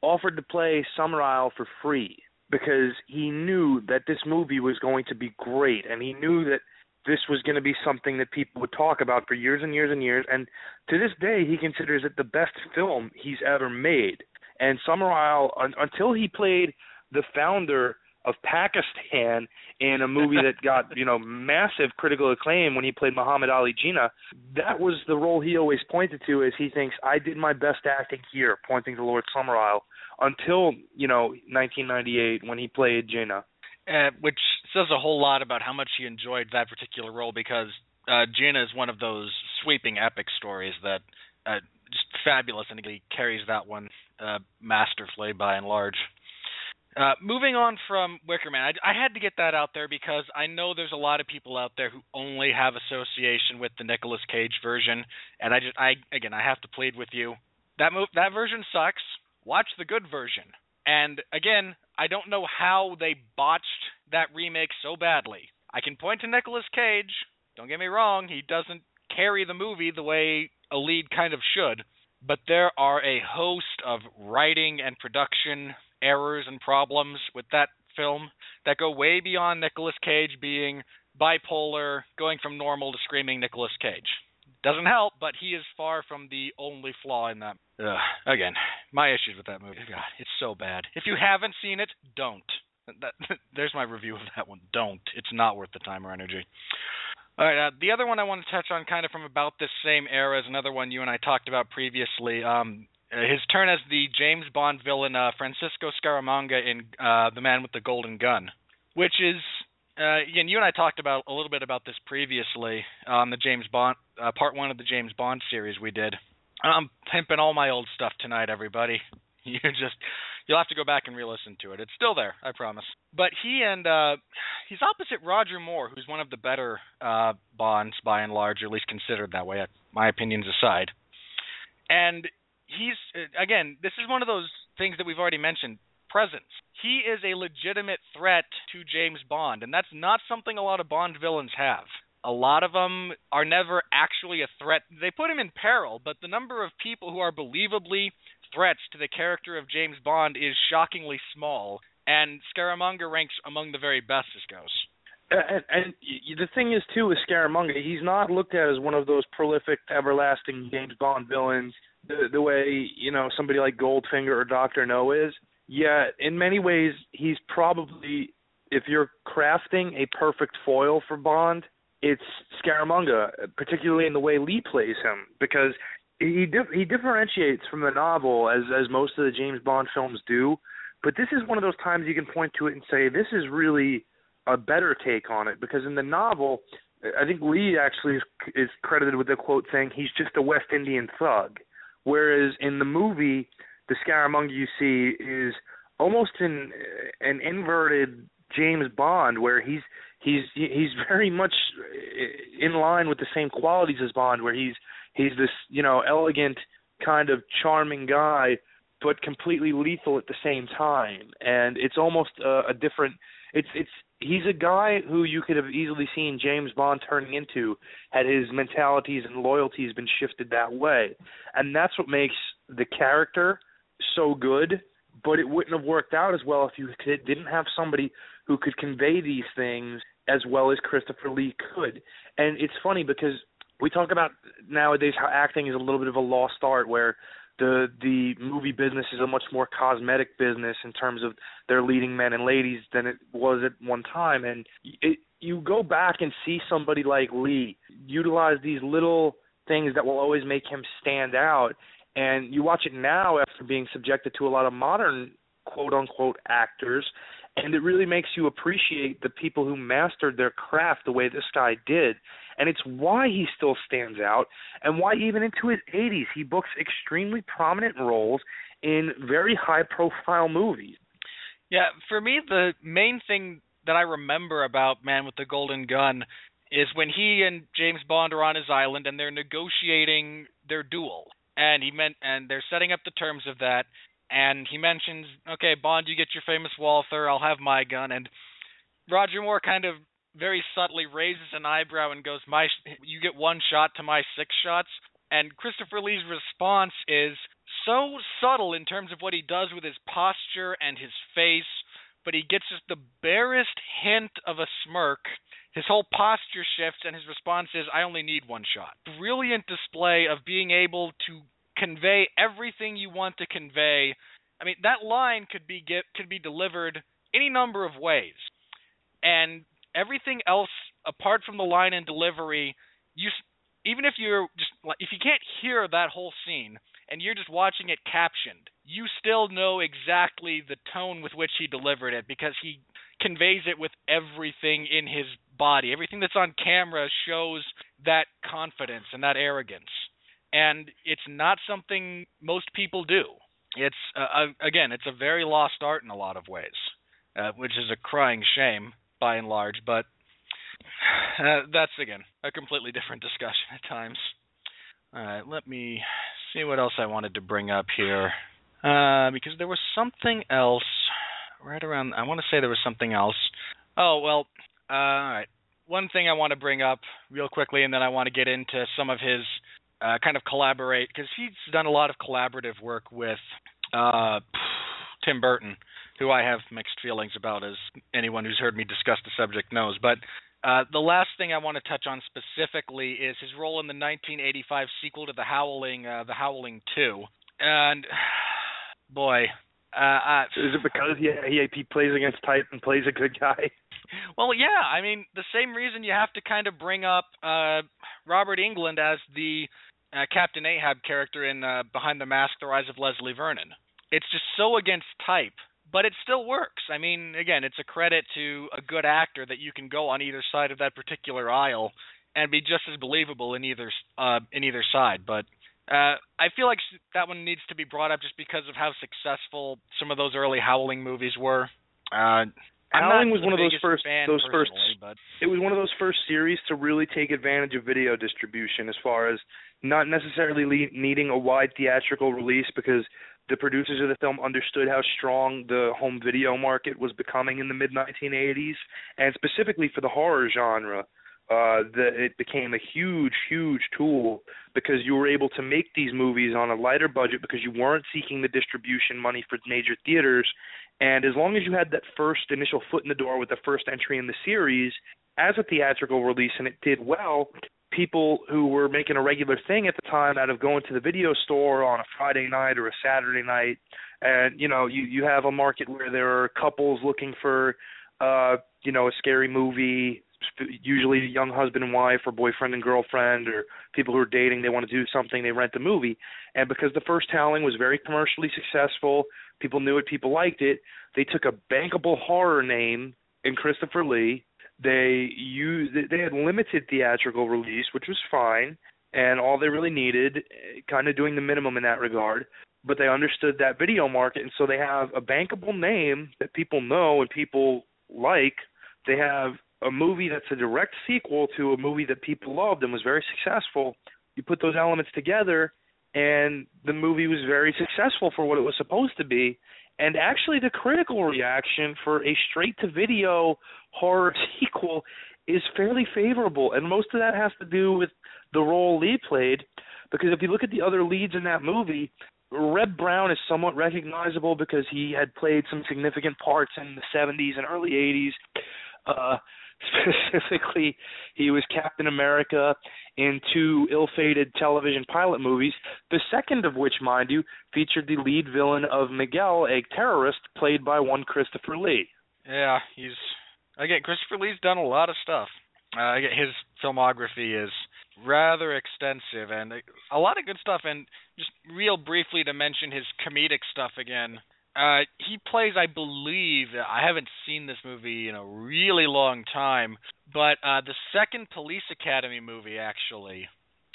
offered to play Summerisle for free because he knew that this movie was going to be great and he knew that this was going to be something that people would talk about for years and years and years and to this day he considers it the best film he's ever made and Summerisle un- until he played the founder of Pakistan in a movie that got you know massive critical acclaim when he played Muhammad Ali Jinnah. That was the role he always pointed to as he thinks I did my best acting here, pointing to Lord Summerisle until you know 1998 when he played Jinnah. Uh, which says a whole lot about how much he enjoyed that particular role because uh, Jinnah is one of those sweeping epic stories that uh, just fabulous, and he carries that one uh, masterfully by and large. Uh, moving on from Wicker Man, I, I, had to get that out there because I know there's a lot of people out there who only have association with the Nicolas Cage version, and I just, I again, I have to plead with you. That move, that version sucks. Watch the good version. And again, I don't know how they botched that remake so badly. I can point to Nicolas Cage. Don't get me wrong, he doesn't carry the movie the way a lead kind of should, but there are a host of writing and production errors and problems with that film that go way beyond Nicolas Cage being bipolar, going from normal to screaming Nicolas Cage. Doesn't help, but he is far from the only flaw in that. Ugh. Again, my issues with that movie. God, it's so bad. If you haven't seen it, don't. That, there's my review of that one. Don't. It's not worth the time or energy. All right. Uh, the other one I want to touch on, kind of from about this same era, is another one you and I talked about previously. Um, uh, his turn as the James Bond villain uh, Francisco Scaramanga in uh, The Man with the Golden Gun, which is uh, again you and I talked about a little bit about this previously on the James Bond uh, part one of the James Bond series we did. I'm pimping all my old stuff tonight, everybody. You just you'll have to go back and re-listen to it. It's still there, I promise. But he and uh he's opposite Roger Moore, who's one of the better uh Bonds by and large, or at least considered that way. My opinions aside. And he's again, this is one of those things that we've already mentioned. Presence. He is a legitimate threat to James Bond, and that's not something a lot of Bond villains have. A lot of them are never actually a threat. They put him in peril, but the number of people who are believably threats to the character of James Bond is shockingly small, and Scaramanga ranks among the very best as goes. And, and the thing is too with Scaramanga, he's not looked at as one of those prolific, everlasting James Bond villains the the way you know somebody like Goldfinger or Doctor No is. Yet in many ways, he's probably if you're crafting a perfect foil for Bond, it's Scaramanga, particularly in the way Lee plays him, because he dif- he differentiates from the novel as as most of the James Bond films do. But this is one of those times you can point to it and say this is really a better take on it because in the novel, I think Lee actually is, is credited with the quote saying he's just a West Indian thug. Whereas in the movie, the Scaramanga you see is almost an an inverted James Bond, where he's he's he's very much in line with the same qualities as Bond, where he's he's this you know elegant kind of charming guy, but completely lethal at the same time, and it's almost a, a different. It's it's he's a guy who you could have easily seen James Bond turning into had his mentalities and loyalties been shifted that way. And that's what makes the character so good, but it wouldn't have worked out as well if you didn't have somebody who could convey these things as well as Christopher Lee could. And it's funny because we talk about nowadays how acting is a little bit of a lost art where the the movie business is a much more cosmetic business in terms of their leading men and ladies than it was at one time. And it, you go back and see somebody like Lee utilize these little things that will always make him stand out. And you watch it now after being subjected to a lot of modern quote unquote actors and it really makes you appreciate the people who mastered their craft the way this guy did. And it's why he still stands out and why even into his 80s he books extremely prominent roles in very high profile movies. Yeah for me the main thing that i remember about man with the golden gun is when he and james bond are on his island and they're negotiating their duel. And he meant and they're setting up the terms of that and he mentions, okay, Bond, you get your famous Walther, I'll have my gun, and Roger Moore kind of very subtly raises an eyebrow and goes, "My, you get one shot to my six shots." And Christopher Lee's response is so subtle in terms of what he does with his posture and his face, but he gets just the barest hint of a smirk. His whole posture shifts, and his response is, "I only need one shot." Brilliant display of being able to convey everything you want to convey. I mean, that line could be get could be delivered any number of ways, and everything else apart from the line and delivery, you even if you're just if you can't hear that whole scene and you're just watching it captioned, you still know exactly the tone with which he delivered it because he conveys it with everything in his body. Everything that's on camera shows that confidence and that arrogance and it's not something most people do. It's uh, again, it's a very lost art in a lot of ways, uh, which is a crying shame by and large. But uh, that's again a completely different discussion at times. All right, let me see what else I wanted to bring up here, uh, because there was something else right around. I want to say there was something else. Oh well, uh, all right. One thing I want to bring up real quickly, and then I want to get into some of his uh, kind of collaborate because he's done a lot of collaborative work with uh, Tim Burton, who I have mixed feelings about, as anyone who's heard me discuss the subject knows. But uh, the last thing I want to touch on specifically is his role in the 1985 sequel to The Howling, uh, The Howling 2. And boy, uh, is it because he, he he plays against type and plays a good guy? Well, yeah. I mean, the same reason you have to kind of bring up uh, Robert Englund as the uh, Captain Ahab character in uh, Behind the Mask: The Rise of Leslie Vernon. It's just so against type, but it still works. I mean, again, it's a credit to a good actor that you can go on either side of that particular aisle and be just as believable in either uh, in either side. But uh, I feel like that one needs to be brought up just because of how successful some of those early Howling movies were. Uh, Howling was one of those first those first but... it was one of those first series to really take advantage of video distribution as far as not necessarily le- needing a wide theatrical release because the producers of the film understood how strong the home video market was becoming in the mid 1980s and specifically for the horror genre uh that it became a huge huge tool because you were able to make these movies on a lighter budget because you weren't seeking the distribution money for major theaters and as long as you had that first initial foot in the door with the first entry in the series as a theatrical release and it did well, people who were making a regular thing at the time out of going to the video store on a Friday night or a Saturday night and you know you you have a market where there are couples looking for uh you know a scary movie usually young husband and wife or boyfriend and girlfriend or people who are dating they want to do something they rent the movie. And because the first Howling was very commercially successful people knew it. People liked it. They took a bankable horror name in Christopher Lee. They used they had limited theatrical release which was fine and all they really needed kind of doing the minimum in that regard but they understood that video market and so they have a bankable name that people know and people like. They have a movie that's a direct sequel to a movie that people loved and was very successful, you put those elements together and the movie was very successful for what it was supposed to be. And actually the critical reaction for a straight to video horror sequel is fairly favorable and most of that has to do with the role Lee played because if you look at the other leads in that movie, Reb Brown is somewhat recognizable because he had played some significant parts in the 70s and early 80s. Uh Specifically, he was Captain America in two ill-fated television pilot movies, the second of which, mind you, featured the lead villain of Miguel, a terrorist played by one Christopher Lee. Yeah, he's again Christopher Lee's done a lot of stuff. Uh, his filmography is rather extensive and a lot of good stuff. And just real briefly to mention his comedic stuff again. Uh, he plays, I believe, I haven't seen this movie in a really long time, but uh, the second Police Academy movie, actually,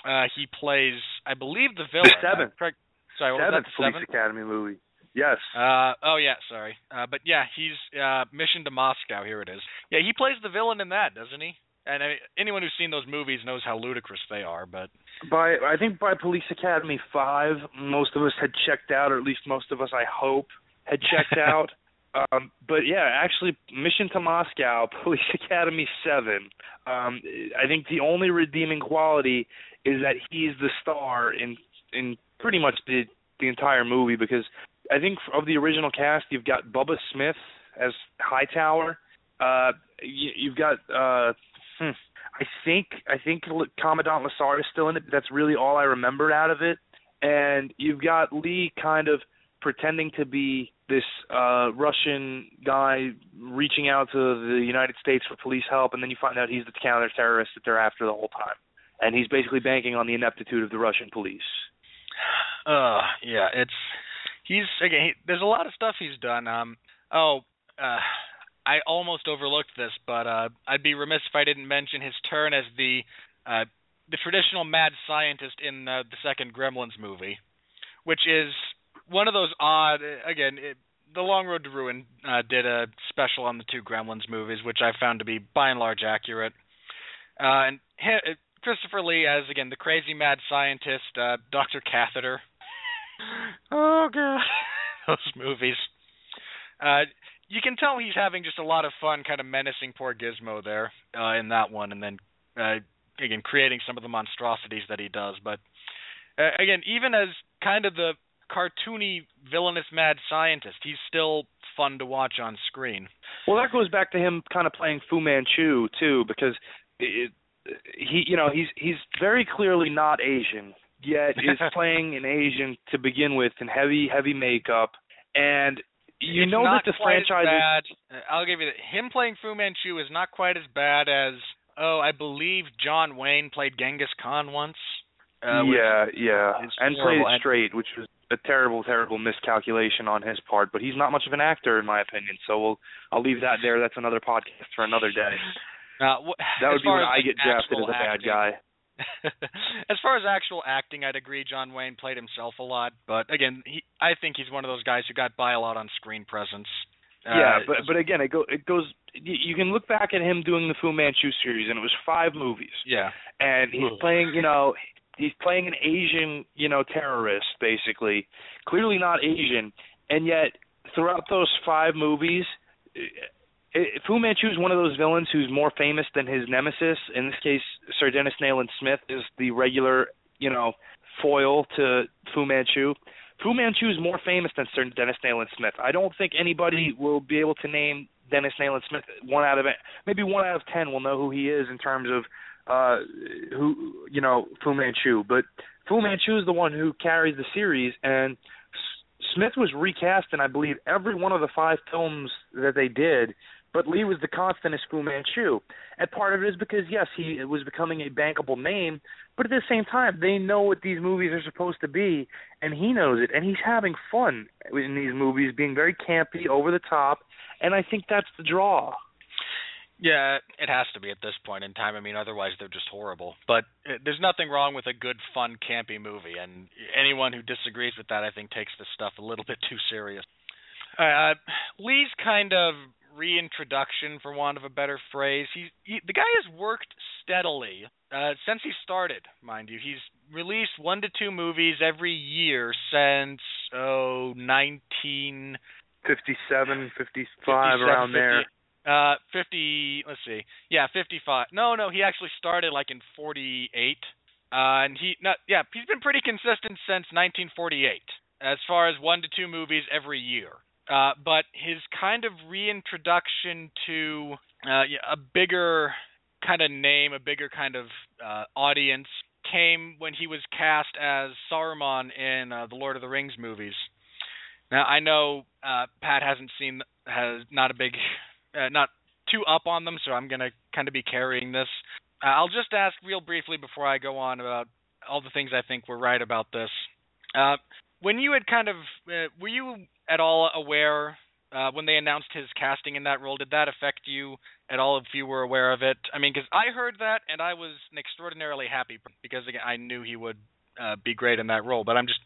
uh, he plays, I believe, the villain. The seventh. Correct. Sorry, what seventh was that? The Police seventh? Academy movie. Yes. Uh, oh yeah, sorry. Uh, but yeah, he's uh, Mission to Moscow. Here it is. Yeah, he plays the villain in that, doesn't he? And I anyone who's seen those movies knows how ludicrous they are. But by I think by Police Academy five, most of us had checked out, or at least most of us, I hope, had checked out. Um, but yeah, actually, Mission to Moscow, Police Academy Seven. Um, I think the only redeeming quality is that he's the star in in pretty much the the entire movie because I think of the original cast, you've got Bubba Smith as Hightower. Uh, you, you've got uh, hmm, I think I think Commandant Lassard is still in it. But that's really all I remembered out of it. And you've got Lee kind of pretending to be this uh Russian guy reaching out to the United States for police help and then you find out he's the counter terrorist that they're after the whole time. And he's basically banking on the ineptitude of the Russian police. uh yeah, it's he's again he, there's a lot of stuff he's done. Um oh, uh I almost overlooked this, but uh I'd be remiss if I didn't mention his turn as the uh the traditional mad scientist in uh, the second Gremlins movie, which is one of those odd. Again, it, the Long Road to Ruin uh, did a special on the two Gremlins movies, which I found to be by and large accurate. Uh, and he, Christopher Lee as again the crazy mad scientist, uh, Doctor Catheter. oh god, those movies. Uh, you can tell he's having just a lot of fun, kind of menacing poor Gizmo there uh, in that one, and then uh, again creating some of the monstrosities that he does. But uh, again, even as kind of the cartoony villainous mad scientist. He's still fun to watch on screen. Well, that goes back to him kind of playing Fu Manchu too, because it, he, you know, he's he's very clearly not Asian, yet is playing an Asian to begin with in heavy heavy makeup, and you it's know that the franchise. Uh, I'll give you that. Him playing Fu Manchu is not quite as bad as oh, I believe John Wayne played Genghis Khan once. Uh, yeah, yeah, and played it straight, which was a terrible, terrible miscalculation on his part. But he's not much of an actor, in my opinion. So we'll I'll leave that there. That's another podcast for another day. Uh, wh- That would be when I get drafted as a bad acting- guy. as far as actual acting, I'd agree. John Wayne played himself a lot, but again, he, I think he's one of those guys who got by a lot on screen presence. yeah, Uh, but but again, it go it goes. You, can look back at him doing the Fu Manchu series, and it was five movies, yeah, and he's playing, you know, he's playing an Asian, you know, terrorist, basically, clearly not Asian, and yet throughout those five movies. eh, Fu Manchu is one of those villains who's more famous than his nemesis. In this case, Sir Dennis Nayland Smith is the regular, you know, foil to Fu Manchu. Fu Manchu is more famous than Sir Dennis Nayland Smith. I don't think anybody will be able to name Dennis Nayland Smith. One out of maybe one out of ten will know who he is in terms of uh who you know Fu Manchu. But Fu Manchu is the one who carries the series, and S- Smith was recast in I believe every one of the five films that they did. But Lee was the constant as Fu Manchu, and part of it is because yes, he was becoming a bankable name, but at the same time, they know what these movies are supposed to be, and he knows it, and he's having fun in these movies, being very campy, over the top, and I think that's the draw. Yeah, it has to be at this point in time. I mean, otherwise they're just horrible. But uh, there's nothing wrong with a good, fun, campy movie, and anyone who disagrees with that, I think, takes this stuff a little bit too serious. Uh, Lee's kind of reintroduction, for want of a better phrase. He, he the guy has worked steadily uh, since he started, mind you. He's released one to two movies every year since oh nineteen 57, 55, around 50, there. Uh, fifty. Let's see. Yeah, fifty-five. No, no, he actually started like in forty-eight. Uh, and he, not, yeah, he's been pretty consistent since 1948 as far as one to two movies every year. uh, but his kind of reintroduction to uh, a bigger kind of name, a bigger kind of uh, audience, came when he was cast as Saruman in uh, the Lord of the Rings movies. Now I know uh, Pat hasn't seen, has not a big, uh, not too up on them, so I'm gonna kind of be carrying this. Uh, I'll just ask real briefly before I go on about all the things I think were right about this. Uh, when you had kind of, uh, were you at all aware uh, when they announced his casting in that role? Did that affect you at all if you were aware of it? I mean, because I heard that and I was extraordinarily happy because again, I knew he would uh, be great in that role. But I'm just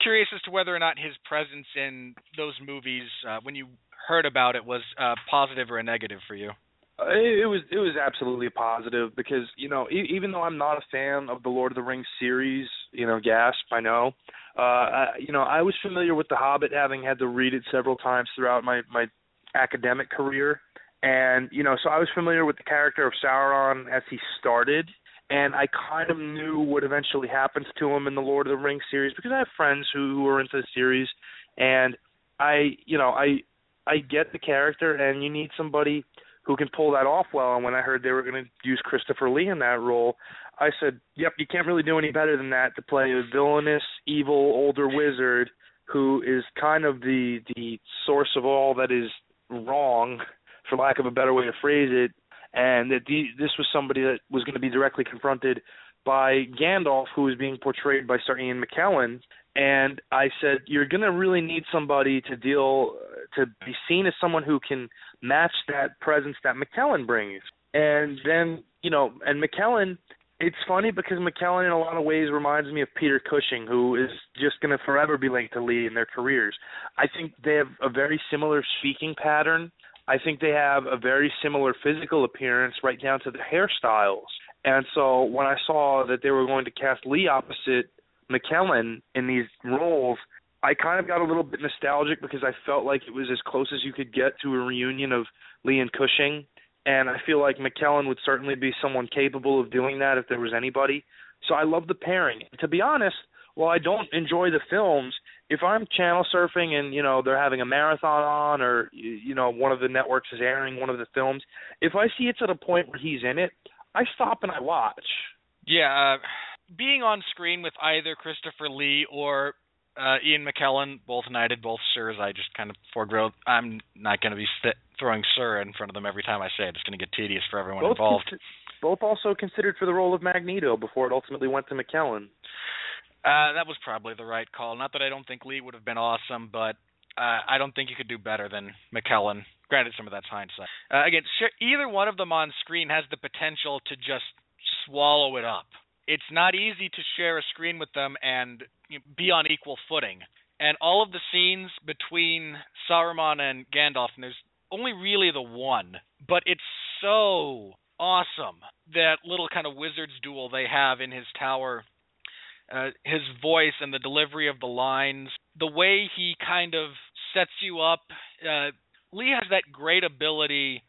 curious as to whether or not his presence in those movies, uh, when you heard about it, was uh, positive or a negative for you. Uh, it, it was it was absolutely positive because you know e- even though I'm not a fan of the Lord of the Rings series, you know, gasp, I know. Uh, I, you know, I was familiar with The Hobbit, having had to read it several times throughout my my academic career, and you know, so I was familiar with the character of Sauron as he started, and I kind of knew what eventually happens to him in the Lord of the Rings series because I have friends who, who are into the series, and I, you know, I I get the character, and you need somebody who can pull that off well. And when I heard they were going to use Christopher Lee in that role, I said, "Yep, you can't really do any better than that to play a villainous, evil older wizard who is kind of the the source of all that is wrong, for lack of a better way to phrase it." And that the, this was somebody that was going to be directly confronted by Gandalf, who was being portrayed by Sir Ian McKellen. And I said, you're going to really need somebody to deal to be seen as someone who can match that presence that McKellen brings. And then, you know, and McKellen, it's funny because McKellen in a lot of ways reminds me of Peter Cushing, who is just going to forever be linked to Lee in their careers. I think they have a very similar speaking pattern. I think they have a very similar physical appearance, right down to the hairstyles. And so when I saw that they were going to cast Lee opposite McKellen in these roles, I kind of got a little bit nostalgic because I felt like it was as close as you could get to a reunion of Lee and Cushing, and I feel like McKellen would certainly be someone capable of doing that if there was anybody. So I love the pairing. To be honest, while I don't enjoy the films, if I'm channel surfing and you know they're having a marathon on, or you know one of the networks is airing one of the films, if I see it's at a point where he's in it, I stop and I watch. Yeah, uh, being on screen with either Christopher Lee or uh, Ian McKellen, both knighted, both sirs. I just kind of forego. I'm not going to be st- throwing sir in front of them every time I say it. It's going to get tedious for everyone both involved. Con- both also considered for the role of Magneto before it ultimately went to McKellen. Uh, that was probably the right call. Not that I don't think Lee would have been awesome, but uh, I don't think you could do better than McKellen. Granted, some of that's hindsight. Uh, again, either one of them on screen has the potential to just swallow it up. It's not easy to share a screen with them and be on equal footing. And all of the scenes between Saruman and Gandalf, and there's only really the one, but it's so awesome that little kind of wizard's duel they have in his tower. Uh, his voice and the delivery of the lines, the way he kind of sets you up. Uh, Lee has that great ability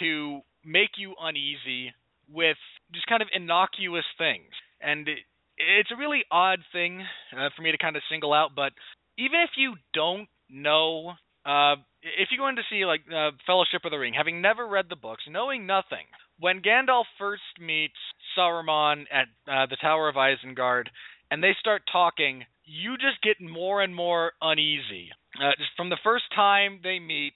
to make you uneasy with just kind of innocuous things. And it, it's a really odd thing uh, for me to kind of single out, but even if you don't know, uh, if you go in to see like uh, Fellowship of the Ring, having never read the books, knowing nothing, when Gandalf first meets Saruman at uh, the Tower of Isengard, and they start talking, you just get more and more uneasy. Uh, just from the first time they meet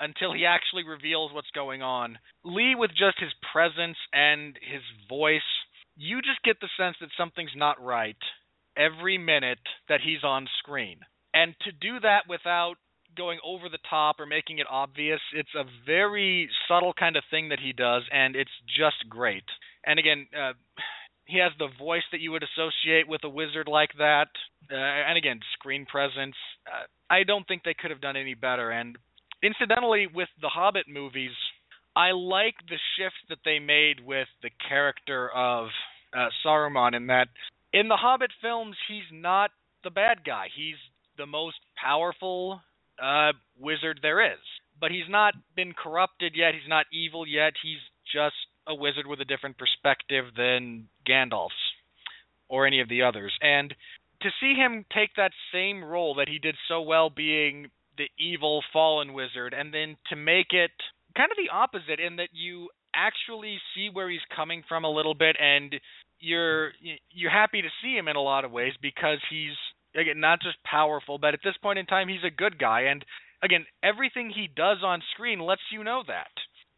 until he actually reveals what's going on, Lee, with just his presence and his voice, you just get the sense that something's not right every minute that he's on screen. And to do that without going over the top or making it obvious, it's a very subtle kind of thing that he does, and it's just great. And again, uh, he has the voice that you would associate with a wizard like that. Uh, and again, screen presence. Uh, I don't think they could have done any better. And incidentally, with the Hobbit movies, I like the shift that they made with the character of uh, Saruman in that in the Hobbit films he's not the bad guy. He's the most powerful uh, wizard there is. But he's not been corrupted yet. He's not evil yet. He's just a wizard with a different perspective than Gandalf's or any of the others. And to see him take that same role that he did so well being the evil fallen wizard, and then to make it kind of the opposite in that you actually see where he's coming from a little bit, and you're you're happy to see him in a lot of ways because he's again not just powerful, but at this point in time he's a good guy, and again everything he does on screen lets you know that.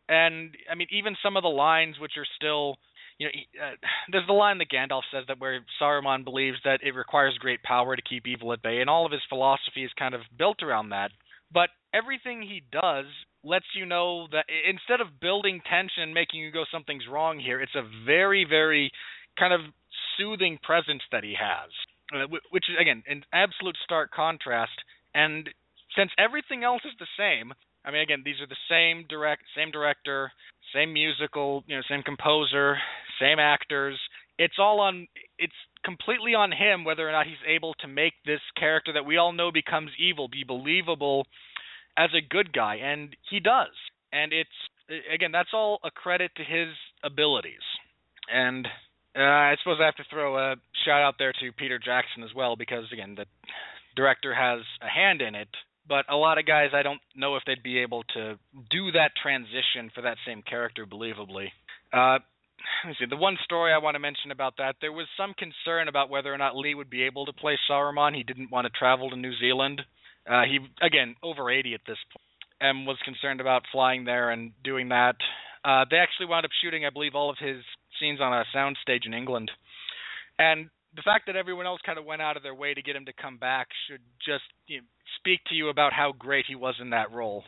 And I mean, even some of the lines which are still you know, uh, there's the line that Gandalf says that where Saruman believes that it requires great power to keep evil at bay, and all of his philosophy is kind of built around that. But everything he does lets you know that instead of building tension making you go something's wrong here, it's a very, very kind of soothing presence that he has, uh, which is again an absolute stark contrast. And since everything else is the same, I mean, again, these are the same direct, same director, same musical, you know, same composer, same actors. It's all on. It's completely on him whether or not he's able to make this character that we all know becomes evil be believable as a good guy, and he does. And it's again, that's all a credit to his abilities. And uh, I suppose I have to throw a shout out there to Peter Jackson as well because again, the director has a hand in it but a lot of guys I don't know if they'd be able to do that transition for that same character believably. Uh, let me see. The one story I want to mention about that, there was some concern about whether or not Lee would be able to play Saruman. He didn't want to travel to New Zealand. Uh, he again over 80 at this point, and was concerned about flying there and doing that. Uh, they actually wound up shooting, I believe, all of his scenes on a soundstage in England. And the fact that everyone else kind of went out of their way to get him to come back should just you know, speak to you about how great he was in that role.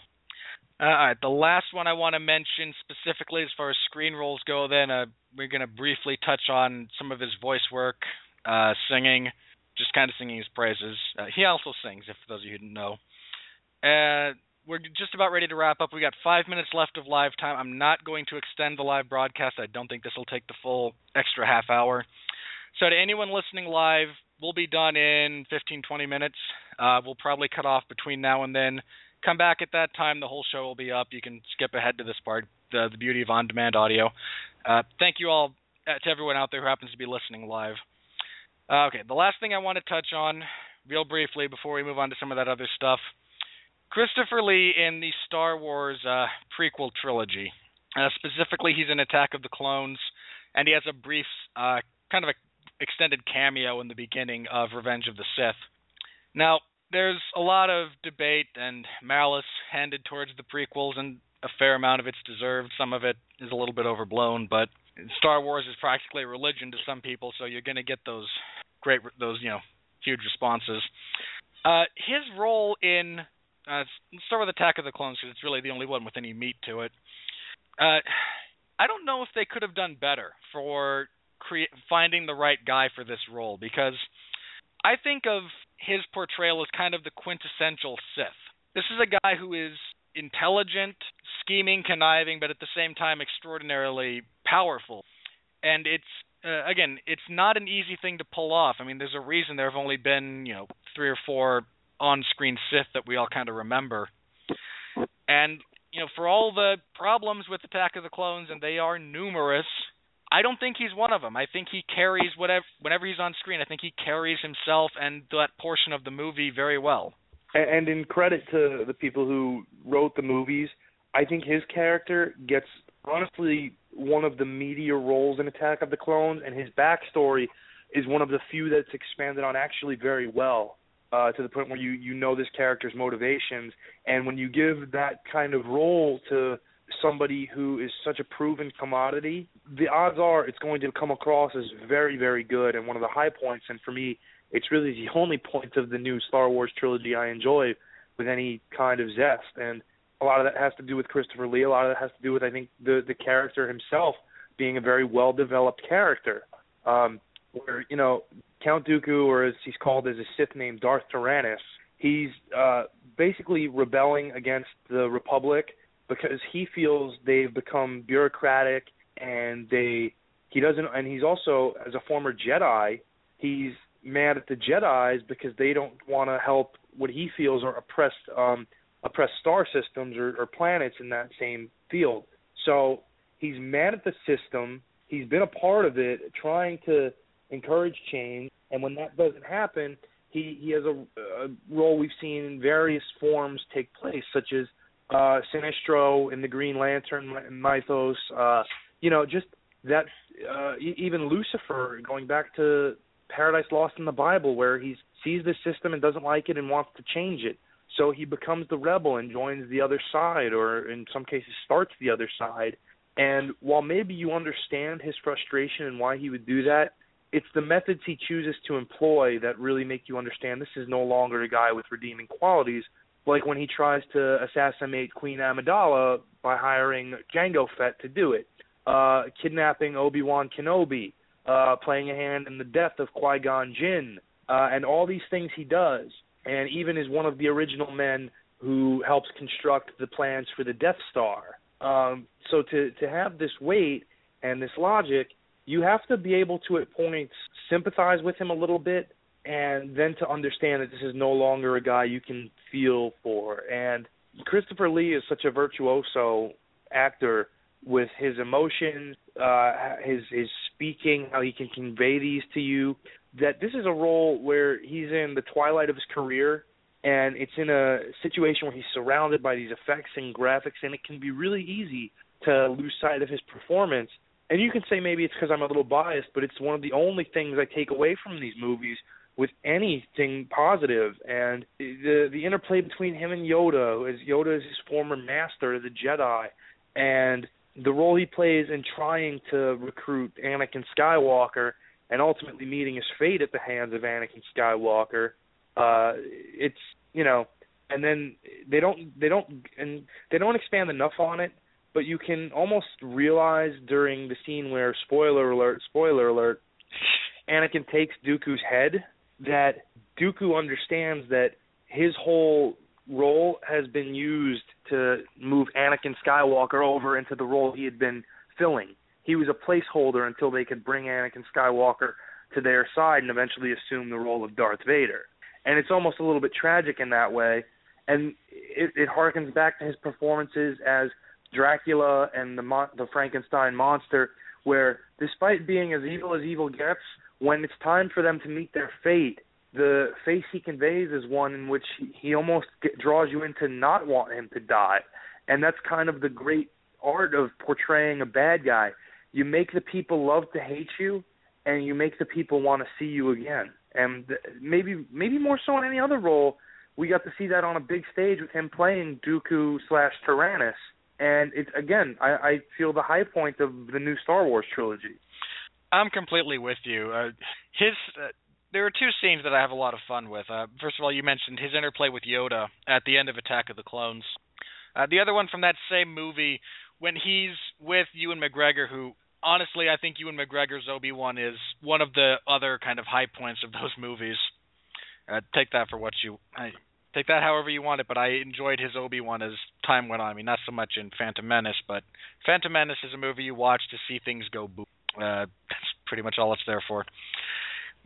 Uh, all right, the last one I want to mention specifically as far as screen roles go, then uh, we're going to briefly touch on some of his voice work, uh, singing, just kind of singing his praises. Uh, he also sings, if those of you who didn't know. Uh, we're just about ready to wrap up. We got five minutes left of live time. I'm not going to extend the live broadcast. I don't think this will take the full extra half hour. So to anyone listening live, we'll be done in 15, 20 minutes. Uh, we'll probably cut off between now and then. Come back at that time. The whole show will be up. You can skip ahead to this part. The, the beauty of on-demand audio. Uh, thank you all uh, to everyone out there who happens to be listening live. Uh, okay, the last thing I want to touch on, real briefly, before we move on to some of that other stuff. Christopher Lee in the Star Wars uh, prequel trilogy. Uh, specifically, he's in Attack of the Clones, and he has a brief, uh, kind of a extended cameo in the beginning of Revenge of the Sith. Now, there's a lot of debate and malice handed towards the prequels, and a fair amount of it's deserved. Some of it is a little bit overblown, but Star Wars is practically a religion to some people, so you're going to get those great, those you know, huge responses. Uh, his role in uh, let's start with Attack of the Clones because it's really the only one with any meat to it. Uh, I don't know if they could have done better for cre- finding the right guy for this role because I think of his portrayal as kind of the quintessential Sith. This is a guy who is intelligent, scheming, conniving, but at the same time extraordinarily powerful. And it's uh, again, it's not an easy thing to pull off. I mean, there's a reason there have only been, you know, three or four on-screen Sith that we all kind of remember. And you know, for all the problems with Attack of the Clones, and they are numerous, I don't think he's one of them. I think he carries whatever whenever he's on screen. I think he carries himself and that portion of the movie very well. And, and in credit to the people who wrote the movies, I think his character gets honestly one of the meatier roles in Attack of the Clones, and his backstory is one of the few that's expanded on actually very well. Uh, to the point where you you know this character's motivations, and when you give that kind of role to somebody who is such a proven commodity, the odds are it's going to come across as very, very good and one of the high points. And for me, it's really the only point of the new Star Wars trilogy I enjoy with any kind of zest. And a lot of that has to do with Christopher Lee. A lot of that has to do with I think the the character himself being a very well developed character. Um, where you know Count Dooku, or as he's called as a Sith named Darth Tyrannus, he's uh, basically rebelling against the Republic because he feels they've become bureaucratic and they he doesn't and he's also as a former Jedi, he's mad at the Jedi's because they don't want to help what he feels are oppressed um oppressed star systems or, or planets in that same field. So he's mad at the system. He's been a part of it, trying to encourage change. And when that doesn't happen, he he has a, a role we've seen in various forms take place, such as uh Sinestro in the Green Lantern mythos. Uh, you know, just that uh, even Lucifer going back to Paradise Lost in the Bible, where he sees the system and doesn't like it and wants to change it. So he becomes the rebel and joins the other side, or in some cases starts the other side. And while maybe you understand his frustration and why he would do that, it's the methods he chooses to employ that really make you understand this is no longer a guy with redeeming qualities. Like when he tries to assassinate Queen Amidala by hiring Jango Fett to do it, uh, kidnapping Obi Wan Kenobi, uh, playing a hand in the death of Qui Gon Jinn, uh, and all these things he does, and even is one of the original men who helps construct the plans for the Death Star. Um, so to to have this weight and this logic, you have to be able to at points sympathize with him a little bit and then to understand that this is no longer a guy you can feel for. And Christopher Lee is such a virtuoso actor with his emotions, uh, his his speaking, how he can convey these to you. That this is a role where he's in the twilight of his career, and it's in a situation where he's surrounded by these effects and graphics, and it can be really easy to lose sight of his performance and you can say maybe it's because I'm a little biased, but it's one of the only things I take away from these movies with anything positive. And the the interplay between him and Yoda, as Yoda is his former master, the Jedi, and the role he plays in trying to recruit Anakin Skywalker and ultimately meeting his fate at the hands of Anakin Skywalker. Uh, it's you know, and then they don't they don't and they don't expand enough on it but you can almost realize during the scene where spoiler alert, spoiler alert, Anakin takes Dooku's head that Dooku understands that his whole role has been used to move Anakin Skywalker over into the role he had been filling. He was a placeholder until they could bring Anakin Skywalker to their side and eventually assume the role of Darth Vader. And it's almost a little bit tragic in that way. And it, it harkens back to his performances as Dracula and the the Frankenstein monster, where despite being as evil as evil gets, when it's time for them to meet their fate, the face he conveys is one in which he, almost get, draws you into not want him to die, and that's kind of the great art of portraying a bad guy. You make the people love to hate you, and you make the people want to see you again. And maybe maybe more so in any other role, we got to see that on a big stage with him playing Dooku slash Tyrannus and it's again, I, I feel the high point of the new Star Wars trilogy. I'm completely with you. Uh, his uh, there are two scenes that I have a lot of fun with. Uh, first of all, you mentioned his interplay with Yoda at the end of Attack of the Clones. Uh, the other one from that same movie when he's with Ewan McGregor, who honestly I think Ewan McGregor's Obi Wan is one of the other kind of high points of those movies. Uh, take that for what you I, take that however you want it, but I enjoyed his Obi Wan as time went on. I mean, not so much in Phantom Menace, but Phantom Menace is a movie you watch to see things go boom. Uh, that's pretty much all it's there for.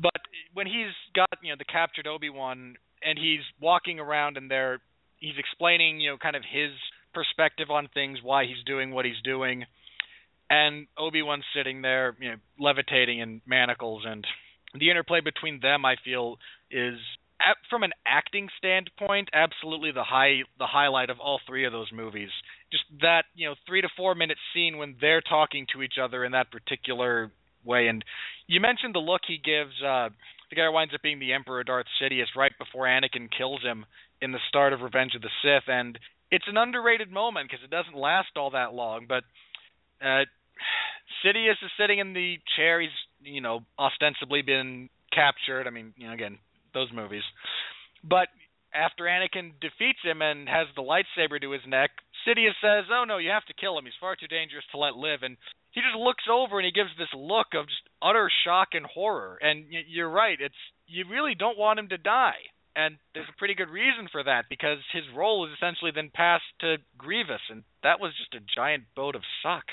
But when he's got you know the captured Obi Wan and he's walking around and there, he's explaining you know kind of his perspective on things, why he's doing what he's doing, and Obi Wan's sitting there, you know, levitating in manacles, and the interplay between them, I feel, is from an acting standpoint, absolutely the high the highlight of all three of those movies. Just that you know three to four minute scene when they're talking to each other in that particular way. And you mentioned the look he gives. Uh, the guy winds up being the Emperor Darth Sidious right before Anakin kills him in the start of Revenge of the Sith, and it's an underrated moment because it doesn't last all that long. But uh, Sidious is sitting in the chair. He's you know ostensibly been captured. I mean, you know, again, those movies. But after Anakin defeats him and has the lightsaber to his neck, Sidious says, "Oh no, you have to kill him. He's far too dangerous to let live." And he just looks over and he gives this look of just utter shock and horror. And you're right, it's you really don't want him to die. And there's a pretty good reason for that because his role is essentially then passed to Grievous, and that was just a giant boat of suck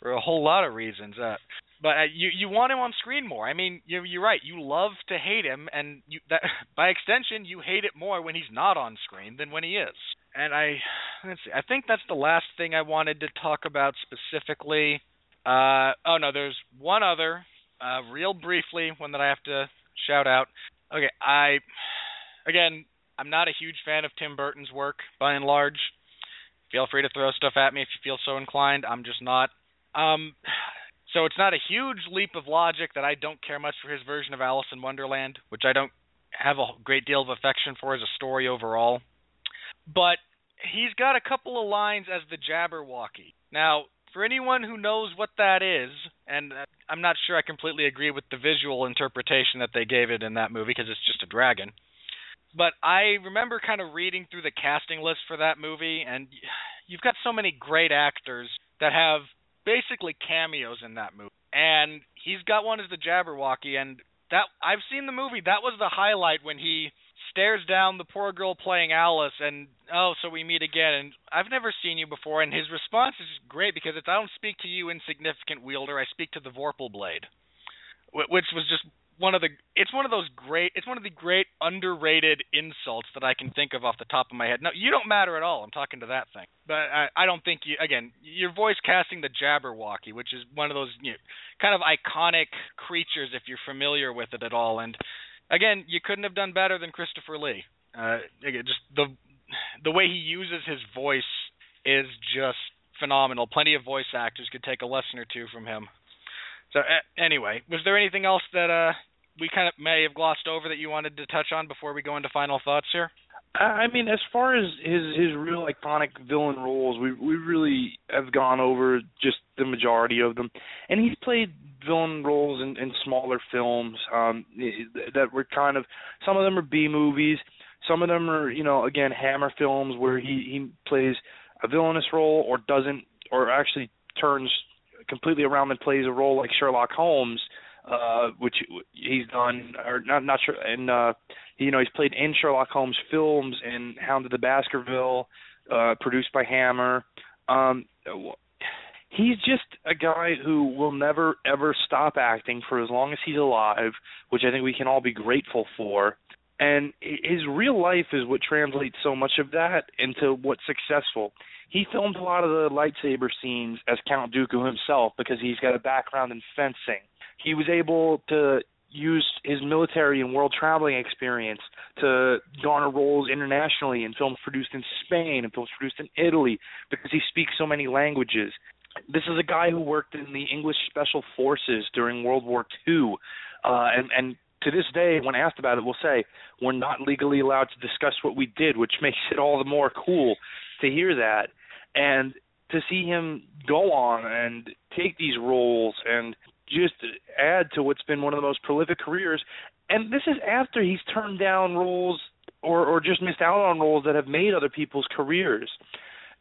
for a whole lot of reasons. Uh, but uh, you you want him on screen more. I mean, you're you're right. You love to hate him, and you that by extension you hate it more when he's not on screen than when he is. And I let's see. I think that's the last thing I wanted to talk about specifically. Uh, oh no, there's one other, uh, real briefly, one that I have to shout out. Okay, I again, I'm not a huge fan of Tim Burton's work by and large. Feel free to throw stuff at me if you feel so inclined. I'm just not. Um, so it's not a huge leap of logic that I don't care much for his version of Alice in Wonderland, which I don't have a great deal of affection for as a story overall. But he's got a couple of lines as the Jabberwocky. Now, for anyone who knows what that is, and uh, I'm not sure I completely agree with the visual interpretation that they gave it in that movie because it's just a dragon. But I remember kind of reading through the casting list for that movie, and you've got so many great actors that have basically cameos in that movie. And he's got one as the Jabberwocky, and that I've seen the movie. That was the highlight when he stares down the poor girl playing Alice, and oh, so we meet again. And I've never seen you before, and his response is great because it's I don't speak to you, insignificant wielder. I speak to the Vorpal blade, which was just one of the it's one of those great it's one of the great underrated insults that I can think of off the top of my head. No, you don't matter at all. I'm talking to that thing. But I, I don't think you again, you're voice casting the Jabberwocky, which is one of those you know, kind of iconic creatures if you're familiar with it at all and again, you couldn't have done better than Christopher Lee. Uh again, just the the way he uses his voice is just phenomenal. Plenty of voice actors could take a lesson or two from him. So anyway, was there anything else that uh we kind of may have glossed over that you wanted to touch on before we go into final thoughts here? I mean, as far as his his real iconic villain roles, we we really have gone over just the majority of them, and he's played villain roles in, in smaller films um, that were kind of some of them are B movies, some of them are you know again Hammer films where he he plays a villainous role or doesn't or actually turns completely around and plays a role like Sherlock Holmes uh, which he's done, or not not sure, and uh, you know he's played in Sherlock Holmes films and Hound of the Baskerville, uh, produced by Hammer. Um, he's just a guy who will never ever stop acting for as long as he's alive, which I think we can all be grateful for. And his real life is what translates so much of that into what's successful. He filmed a lot of the lightsaber scenes as Count Dooku himself because he's got a background in fencing he was able to use his military and world traveling experience to garner roles internationally in films produced in Spain and films produced in Italy because he speaks so many languages. This is a guy who worked in the English Special Forces during World War II, uh, and and to this day, when asked about it, will say we're not legally allowed to discuss what we did, which makes it all the more cool to hear that and to see him go on and take these roles and just add to what's been one of the most prolific careers. And this is after he's turned down roles or or just missed out on roles that have made other people's careers.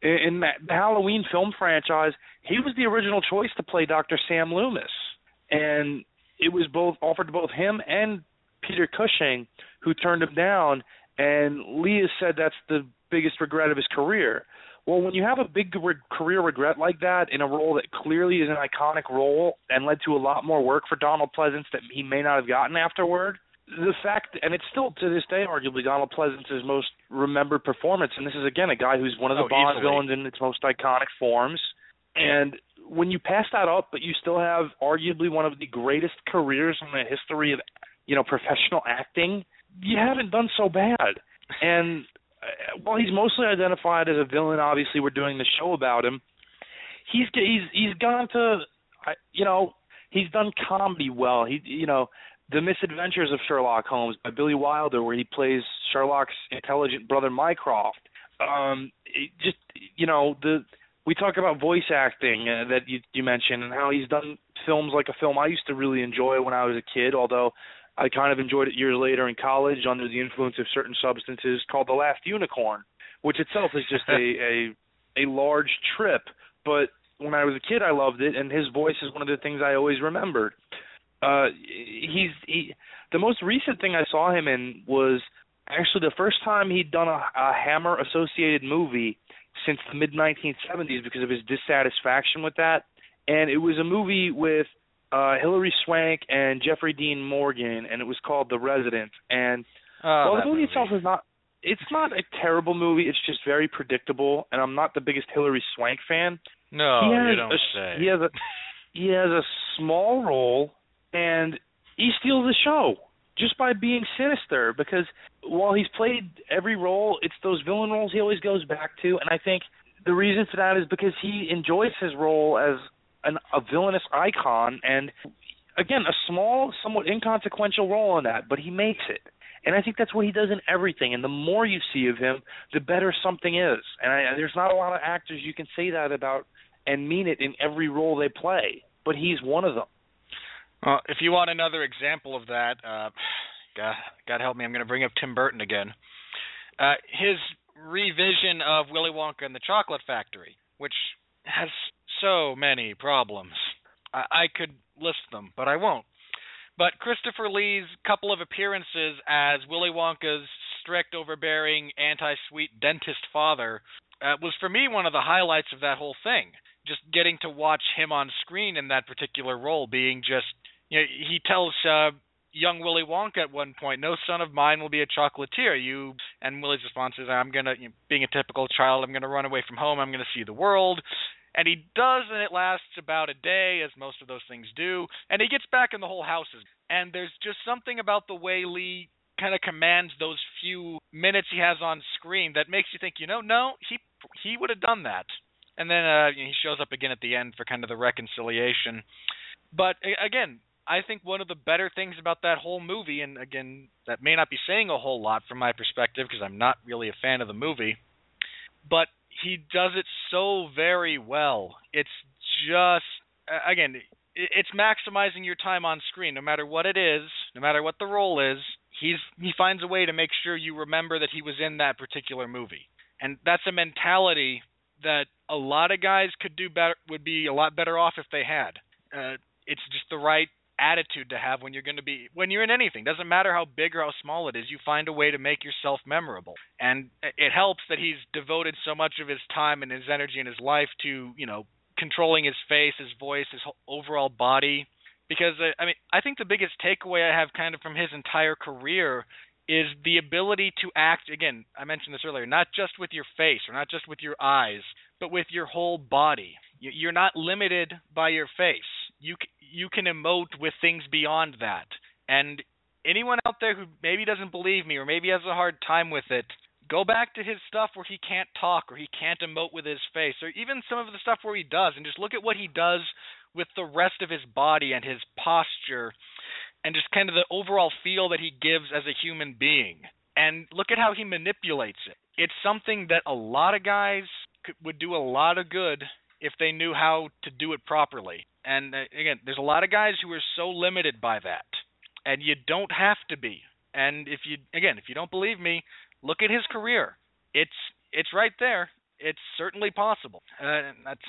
In, in the Halloween film franchise, he was the original choice to play Dr. Sam Loomis, and it was both offered to both him and Peter Cushing, who turned him down. And Lee has said that's the biggest regret of his career. Well, when you have a big re- career regret like that in a role that clearly is an iconic role and led to a lot more work for Donald Pleasence that he may not have gotten afterward, the fact, and it's still to this day arguably Donald Pleasence's most remembered performance, and this is again a guy who's one of the Oh, Bond easily. villains in its most iconic forms, and when you pass that up, but you still have arguably one of the greatest careers in the history of, you know, professional acting, you haven't done so bad. And uh, while he's mostly identified as a villain, obviously we're doing the show about him. He's he's he's gone to, you know, he's done comedy well. He you know, The Misadventures of Sherlock Holmes by Billy Wilder, where he plays Sherlock's intelligent brother Mycroft. Um, just you know the we talk about voice acting uh, that you you mentioned and how he's done films like a film I used to really enjoy when I was a kid, although I kind of enjoyed it years later in college under the influence of certain substances called The Last Unicorn, which itself is just a a a large trip, but when I was a kid I loved it and his voice is one of the things I always remembered. Uh he's he the most recent thing I saw him in was actually the first time he'd done a, a Hammer associated movie since the mid 1970s because of his dissatisfaction with that. And it was a movie with uh Hilary Swank and Jeffrey Dean Morgan and it was called The Resident and Oh, well the movie movie. itself is not it's not a terrible movie, it's just very predictable and I'm not the biggest Hilary Swank fan. No, you don't a, say. He has a he has a small role and he steals the show. just by being sinister because while he's played every role, it's those villain roles he always goes back to, and I think the reason for that is because he enjoys his role as an, a villainous icon, and again, a small, somewhat inconsequential role in that, but he makes it. And I think that's what he does in everything. And the more you see of him, the better something is. And I, there's not a lot of actors you can say that about and mean it in every role they play. But he's one of them. Well, if you want another example of that, uh, God, God help me, I'm going to bring up Tim Burton again. Uh, his revision of Willy Wonka and the Chocolate Factory, which has so many problems. I, I could list them, but I won't. But Christopher Lee's couple of appearances as Willy Wonka's strict, overbearing, anti-sweet dentist father uh, was for me one of the highlights of that whole thing. Just getting to watch him on screen in that particular role, being just you know, he tells uh, young Willy Wonka at one point, "No son of mine will be a chocolatier." You and Willy's response is, "I'm gonna, you know, being a typical child, I'm gonna run away from home. I'm gonna see the world." And he does, and it lasts about a day, as most of those things do. And he gets back, in the whole house. And there's just something about the way Lee kind of commands those few minutes he has on screen that makes you think, you know, no, he he would have done that. And then uh, he shows up again at the end for kind of the reconciliation. But again, I think one of the better things about that whole movie, and again, that may not be saying a whole lot from my perspective because I'm not really a fan of the movie, but he does it so very well. It's just again, it's maximizing your time on screen, no matter what it is, no matter what the role is. He's he finds a way to make sure you remember that he was in that particular movie, and that's a mentality that a lot of guys could do better. Would be a lot better off if they had. Uh, it's just the right attitude to have when you're going to be when you're in anything. Doesn't matter how big or how small it is you find a way to make yourself memorable. And it helps that he's devoted so much of his time and his energy and his life to you know controlling his face his voice his overall body. Because uh, i mean i think the biggest takeaway i have kind of from his entire career is the ability to act again i mentioned this earlier not just with your face or not just with your eyes but with your whole body. You're not limited by your face you you can emote with things beyond that. And anyone out there who maybe doesn't believe me or maybe has a hard time with it, go back to his stuff where he can't talk or he can't emote with his face or even some of the stuff where he does and just look at what he does with the rest of his body and his posture and just kind of the overall feel that he gives as a human being. And look at how he manipulates it. It's something that a lot of guys would do a lot of good if they knew how to do it properly. And uh, again, there's a lot of guys who are so limited by that, and you don't have to be. And if you again, if you don't believe me, look at his career. It's it's right there. It's certainly possible. Uh, that's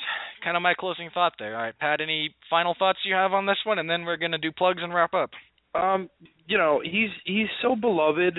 kind of my closing thought there. All right, Pat, any final thoughts you have on this one, and then we're going to do plugs and wrap up. Um, you know, he's he's so beloved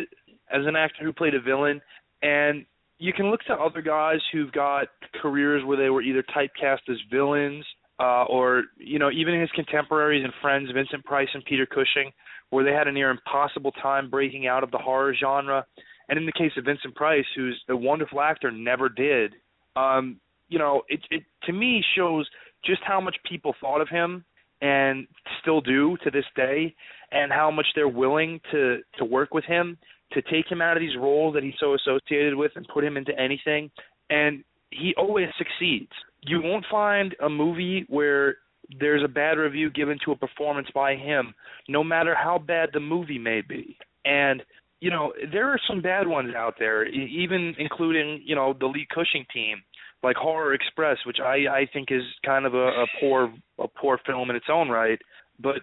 as an actor who played a villain, and you can look to other guys who've got careers where they were either typecast as villains uh, or you know even his contemporaries and friends Vincent Price and Peter Cushing, where they had a near impossible time breaking out of the horror genre. And in the case of Vincent Price, who's a wonderful actor, never did. Um, you know, it, it to me shows just how much people thought of him and still do to this day, and how much they're willing to to work with him to take him out of these roles that he's so associated with and put him into anything. And he always succeeds. You won't find a movie where there's a bad review given to a performance by him, no matter how bad the movie may be. And you know there are some bad ones out there, even including you know the Lee Cushing team, like Horror Express, which I I think is kind of a, a poor a poor film in its own right. But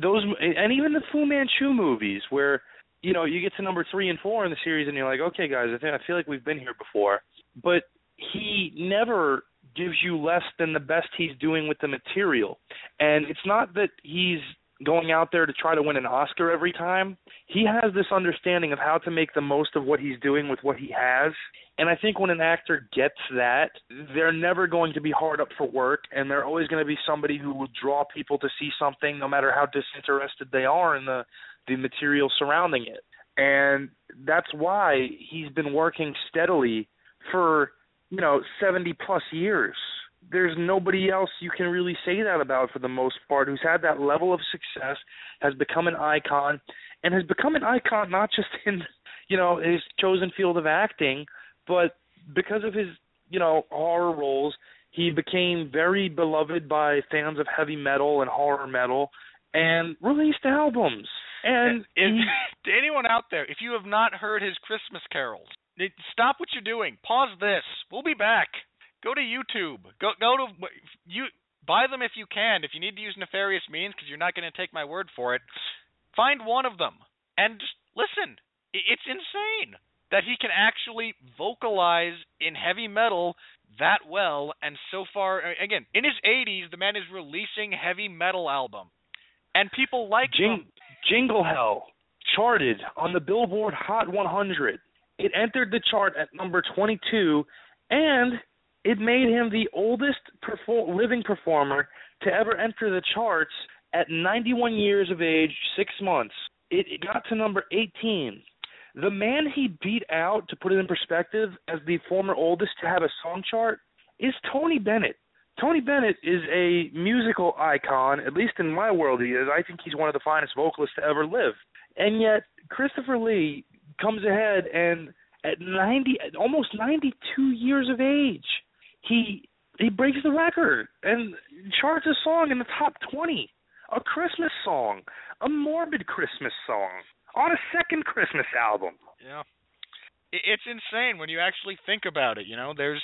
those and even the Fu Manchu movies, where you know you get to number three and four in the series, and you're like, okay, guys, I think I feel like we've been here before. But he never gives you less than the best he's doing with the material. And it's not that he's going out there to try to win an Oscar every time. He has this understanding of how to make the most of what he's doing with what he has. And I think when an actor gets that, they're never going to be hard up for work and they're always going to be somebody who will draw people to see something no matter how disinterested they are in the the material surrounding it. And that's why he's been working steadily for you know 70 plus years there's nobody else you can really say that about for the most part who's had that level of success has become an icon and has become an icon not just in you know his chosen field of acting, but because of his you know horror roles, he became very beloved by fans of heavy metal and horror metal, and released albums. And if, to anyone out there, if you have not heard his Christmas carols, stop what you're doing. Pause this. We'll be back. Go to YouTube. Go go to you. Buy them if you can. If you need to use nefarious means, because you're not going to take my word for it, find one of them and just listen. It's insane that he can actually vocalize in heavy metal that well and so far again in his 80s the man is releasing heavy metal album and people like Jing, them Jingle Hell charted on the Billboard Hot 100. It entered the chart at number 22, and it made him the oldest perfor- living performer to ever enter the charts at 91 years of age, six months. It, it got to number 18. The man he beat out, to put it in perspective, as the former oldest to have a song chart, is Tony Bennett. Tony Bennett is a musical icon, at least in my world he is. I think he's one of the finest vocalists to ever live. And yet Christopher Lee comes ahead and at 90 almost 92 years of age, he he breaks the record and charts a song in the top 20. A Christmas song, a morbid Christmas song on a second Christmas album. Yeah. It's insane when you actually think about it, you know. There's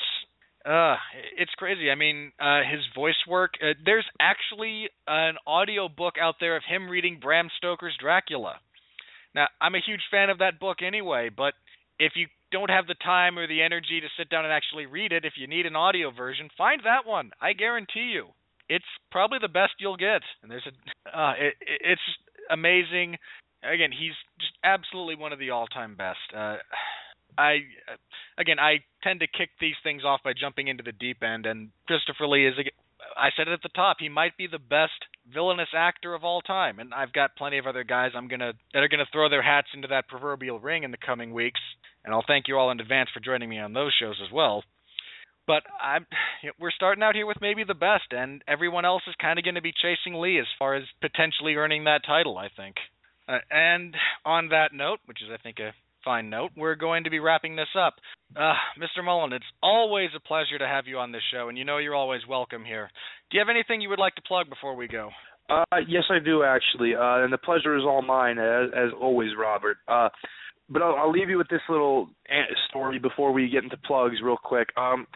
uh it's crazy. I mean, uh his voice work, uh, there's actually an audio book out there of him reading Bram Stoker's Dracula. Now, I'm a huge fan of that book anyway, but if you don't have the time or the energy to sit down and actually read it, if you need an audio version, find that one. I guarantee you. It's probably the best you'll get. And there's a uh it, it- it's amazing again, he's just absolutely one of the all-time best. Uh, I again, I tend to kick these things off by jumping into the deep end, and Christopher Lee is. I said it at the top. He might be the best villainous actor of all time, and I've got plenty of other guys I'm gonna that are gonna throw their hats into that proverbial ring in the coming weeks, and I'll thank you all in advance for joining me on those shows as well. But I'm, we're starting out here with maybe the best, and everyone else is kind of going to be chasing Lee as far as potentially earning that title. I think. Uh, and on that note, which is I think a fine note, we're going to be wrapping this up. Uh, Mr. Mullin, it's always a pleasure to have you on this show, and you know you're always welcome here. Do you have anything you would like to plug before we go? Uh, yes, I do actually, uh, and the pleasure is all mine as, as always, Robert. Uh, but I'll, I'll leave you with this little story before we get into plugs, real quick. Um,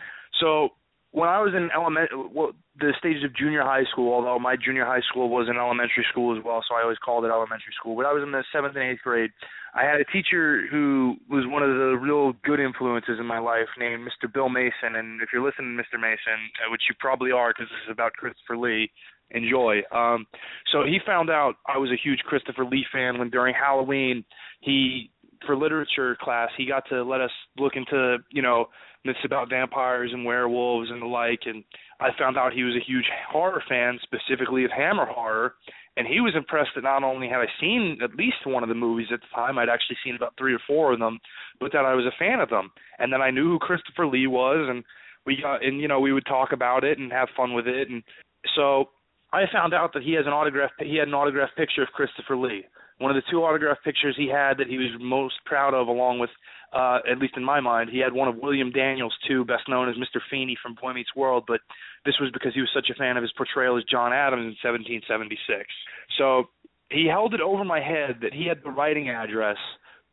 so when I was in element, well, the stages of junior high school, although my junior high school was an elementary school as well, so I always called it elementary school. But I was in the seventh and eighth grade. I had a teacher who was one of the real good influences in my life, named Mr. Bill Mason. And if you're listening, Mr. Mason, uh, which you probably are, because this is about Christopher Lee, enjoy. Um, so he found out I was a huge Christopher Lee fan when during Halloween he for literature class he got to let us look into you know myths about vampires and werewolves and the like and I found out he was a huge horror fan specifically of Hammer horror and he was impressed that not only had I seen at least one of the movies at the time I'd actually seen about 3 or 4 of them but that I was a fan of them and then I knew who Christopher Lee was and we got and you know we would talk about it and have fun with it and so I found out that he has an autograph. He had an autographed picture of Christopher Lee. One of the two autographed pictures he had that he was most proud of, along with, uh, at least in my mind, he had one of William Daniels too, best known as Mr. Feeney from Boy Meets World. But this was because he was such a fan of his portrayal as John Adams in 1776. So he held it over my head that he had the writing address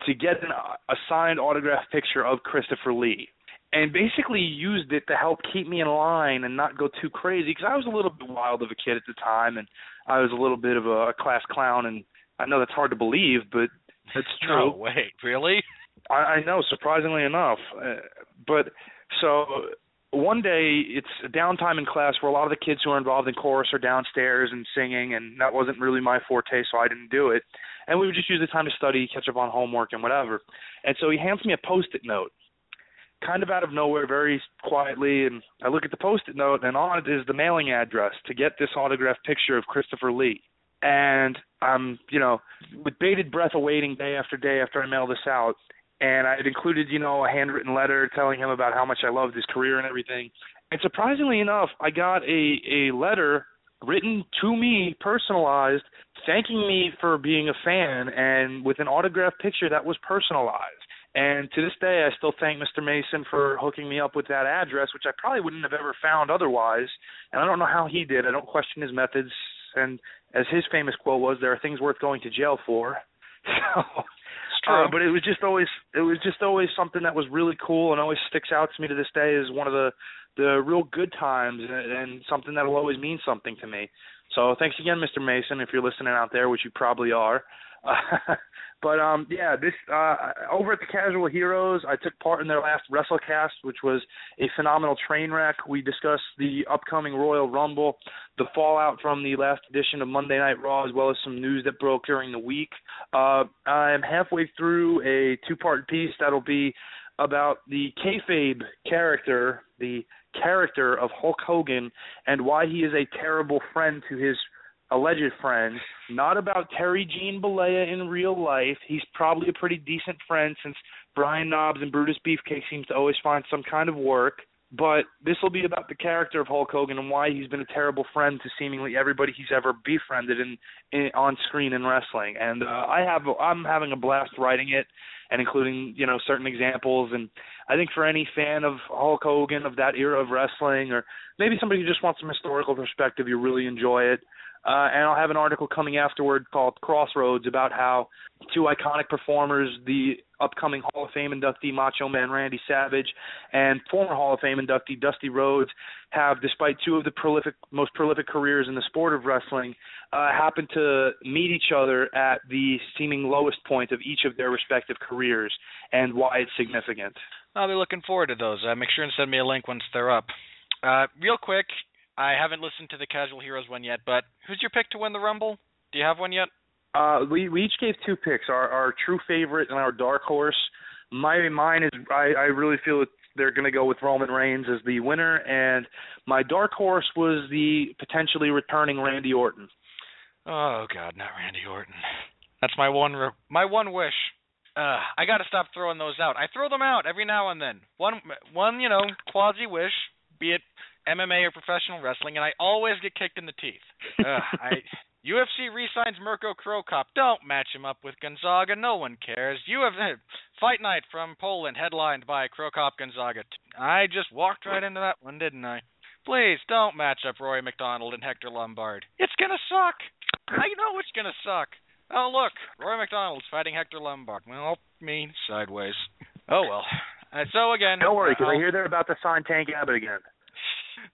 to get an, a signed autographed picture of Christopher Lee and basically used it to help keep me in line and not go too crazy because I was a little bit wild of a kid at the time and I was a little bit of a class clown and I know that's hard to believe but it's true. No, wait, really? I, I know, surprisingly enough. Uh, but so one day it's a downtime in class where a lot of the kids who are involved in chorus are downstairs and singing, and that wasn't really my forte, so I didn't do it. And we would just use the time to study, catch up on homework, and whatever. And so he hands me a post-it note, kind of out of nowhere, very quietly, and I look at the post-it note, and on it is the mailing address to get this autographed picture of Christopher Lee. And I'm, you know, with bated breath awaiting day after day after I mail this out. And I had included, you know, a handwritten letter telling him about how much I loved his career and everything. And surprisingly enough, I got a a letter written to me, personalized, thanking me for being a fan, and with an autographed picture that was personalized. And to this day, I still thank Mr. Mason for hooking me up with that address, which I probably wouldn't have ever found otherwise. And I don't know how he did. I don't question his methods. And as his famous quote was, "There are things worth going to jail for." So, uh, but it was just always it was just always something that was really cool and always sticks out to me to this day as one of the the real good times and, and something that'll always mean something to me. So thanks again, Mr. Mason, if you're listening out there, which you probably are. Uh, but um, yeah, this uh, over at the Casual Heroes, I took part in their last WrestleCast, which was a phenomenal train wreck. We discussed the upcoming Royal Rumble, the fallout from the last edition of Monday Night Raw, as well as some news that broke during the week. Uh, I'm halfway through a two-part piece that'll be about the kayfabe character, the character of Hulk Hogan, and why he is a terrible friend to his alleged friend, not about Terry Gene Bollea in real life. He's probably a pretty decent friend since Brian Knobbs and Brutus Beefcake seems to always find some kind of work. But this will be about the character of Hulk Hogan and why he's been a terrible friend to seemingly everybody he's ever befriended in, in on screen in wrestling. And uh, I have I'm having a blast writing it and including you know certain examples. And I think for any fan of Hulk Hogan of that era of wrestling, or maybe somebody who just wants some historical perspective, you really enjoy it. Uh, and I'll have an article coming afterward called Crossroads about how two iconic performers, the upcoming Hall of Fame inductee Macho Man Randy Savage and former Hall of Fame inductee Dusty Rhodes, have, despite two of the prolific, most prolific careers in the sport of wrestling, uh, happen to meet each other at the seeming lowest point of each of their respective careers, and why it's significant. I'll be looking forward to those. Uh, make sure and send me a link once they're up. Uh, real quick, I haven't listened to the Casual Heroes one yet, but who's your pick to win the Rumble? Do you have one yet? Uh, we we each gave two picks, our our true favorite and our dark horse. My mine is I I really feel that they're going to go with Roman Reigns as the winner, and my dark horse was the potentially returning Randy Orton. Oh God, not Randy Orton. That's my one re- my one wish. Uh, I got to stop throwing those out. I throw them out every now and then. One one you know quasi wish, be it MMA or professional wrestling, and I always get kicked in the teeth. Ugh, I UFC resigns Mirko Cro Cop. Don't match him up with Gonzaga. No one cares. You have Fight Night from Poland, headlined by Cro Cop Gonzaga. I just walked right into that one, didn't I? Please don't match up Rory MacDonald and Hector Lombard. It's gonna suck. I know it's gonna suck. Oh look, Rory MacDonald's fighting Hector Lombard. Well, me sideways. Oh well. Uh, so again, don't worry, because uh, I hear they're about to sign Tank Abbott again.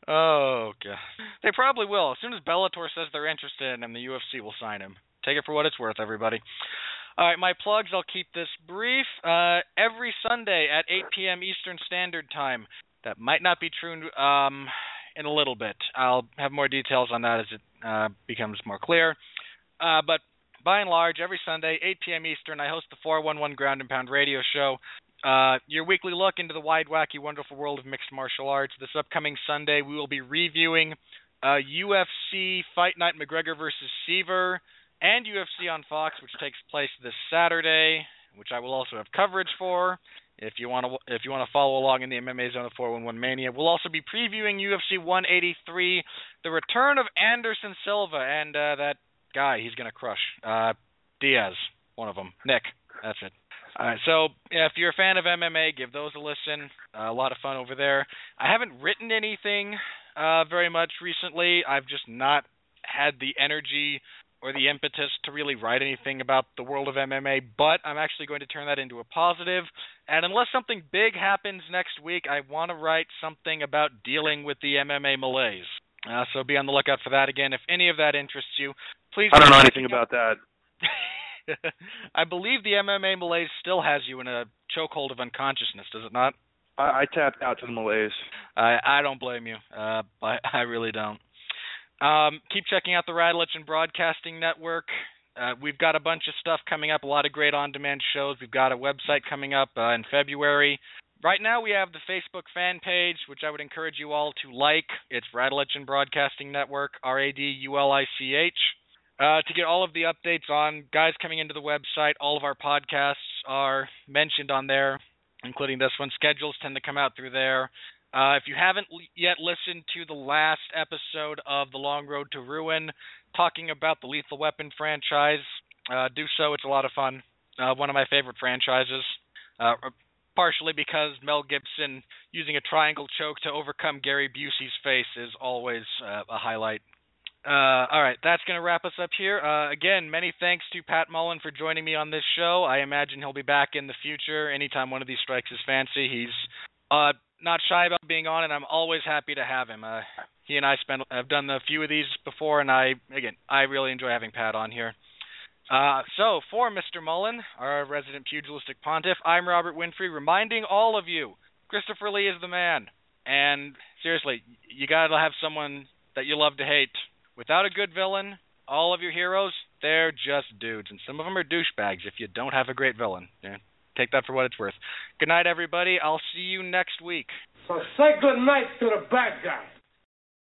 Oh god, they probably will. As soon as Bellator says they're interested in him, the UFC will sign him. Take it for what it's worth, everybody. All right, my plugs. I'll keep this brief. Uh, every Sunday at 8 p.m. Eastern Standard Time. That might not be true um, in a little bit. I'll have more details on that as it uh, becomes more clear. Uh, but by and large, every Sunday, 8 p.m. Eastern, I host the 411 Ground and Pound radio show. Uh, your weekly look into the wide, wacky, wonderful world of mixed martial arts. This upcoming Sunday, we will be reviewing uh, UFC Fight Night McGregor versus Siver and UFC on Fox, which takes place this Saturday, which I will also have coverage for. If you want to, if you want to follow along in the MMA Zone of 411 Mania, we'll also be previewing UFC 183, the return of Anderson Silva and uh, that guy. He's gonna crush uh, Diaz, one of them. Nick, that's it. All right, so if you're a fan of MMA, give those a listen. Uh, a lot of fun over there. I haven't written anything uh, very much recently. I've just not had the energy or the impetus to really write anything about the world of MMA, but I'm actually going to turn that into a positive. And unless something big happens next week, I want to write something about dealing with the MMA malaise. Uh, so be on the lookout for that again. If any of that interests you, please. I don't know anything about that. I believe the MMA malaise still has you in a chokehold of unconsciousness, does it not? I, I tapped out to the malaise. I I don't blame you. Uh, I I really don't. Um, keep checking out the Radulich Broadcasting Network. Uh, we've got a bunch of stuff coming up, a lot of great on-demand shows. We've got a website coming up uh, in February. Right now, we have the Facebook fan page, which I would encourage you all to like. It's Radulich Broadcasting Network, R A D U L I C H. Uh, to get all of the updates on guys coming into the website, all of our podcasts are mentioned on there, including this one. Schedules tend to come out through there. Uh, if you haven't l- yet listened to the last episode of The Long Road to Ruin, talking about the Lethal Weapon franchise, uh, do so. It's a lot of fun. Uh, one of my favorite franchises. Uh, partially because Mel Gibson using a triangle choke to overcome Gary Busey's face is always uh, a highlight. Uh, all right, that's going to wrap us up here. Uh, again, many thanks to Pat Mullin for joining me on this show. I imagine he'll be back in the future anytime one of these strikes his fancy. He's uh, not shy about being on, and I'm always happy to have him. Uh, he and I spent have done a few of these before, and I again I really enjoy having Pat on here. Uh, so for Mr. Mullin, our resident pugilistic pontiff, I'm Robert Winfree, reminding all of you, Christopher Lee is the man. And seriously, you gotta have someone that you love to hate. Without a good villain, all of your heroes, they're just dudes, and some of them are douchebags if you don't have a great villain. Yeah, take that for what it's worth. Good night, everybody. I'll see you next week. So say good night to the bad guy.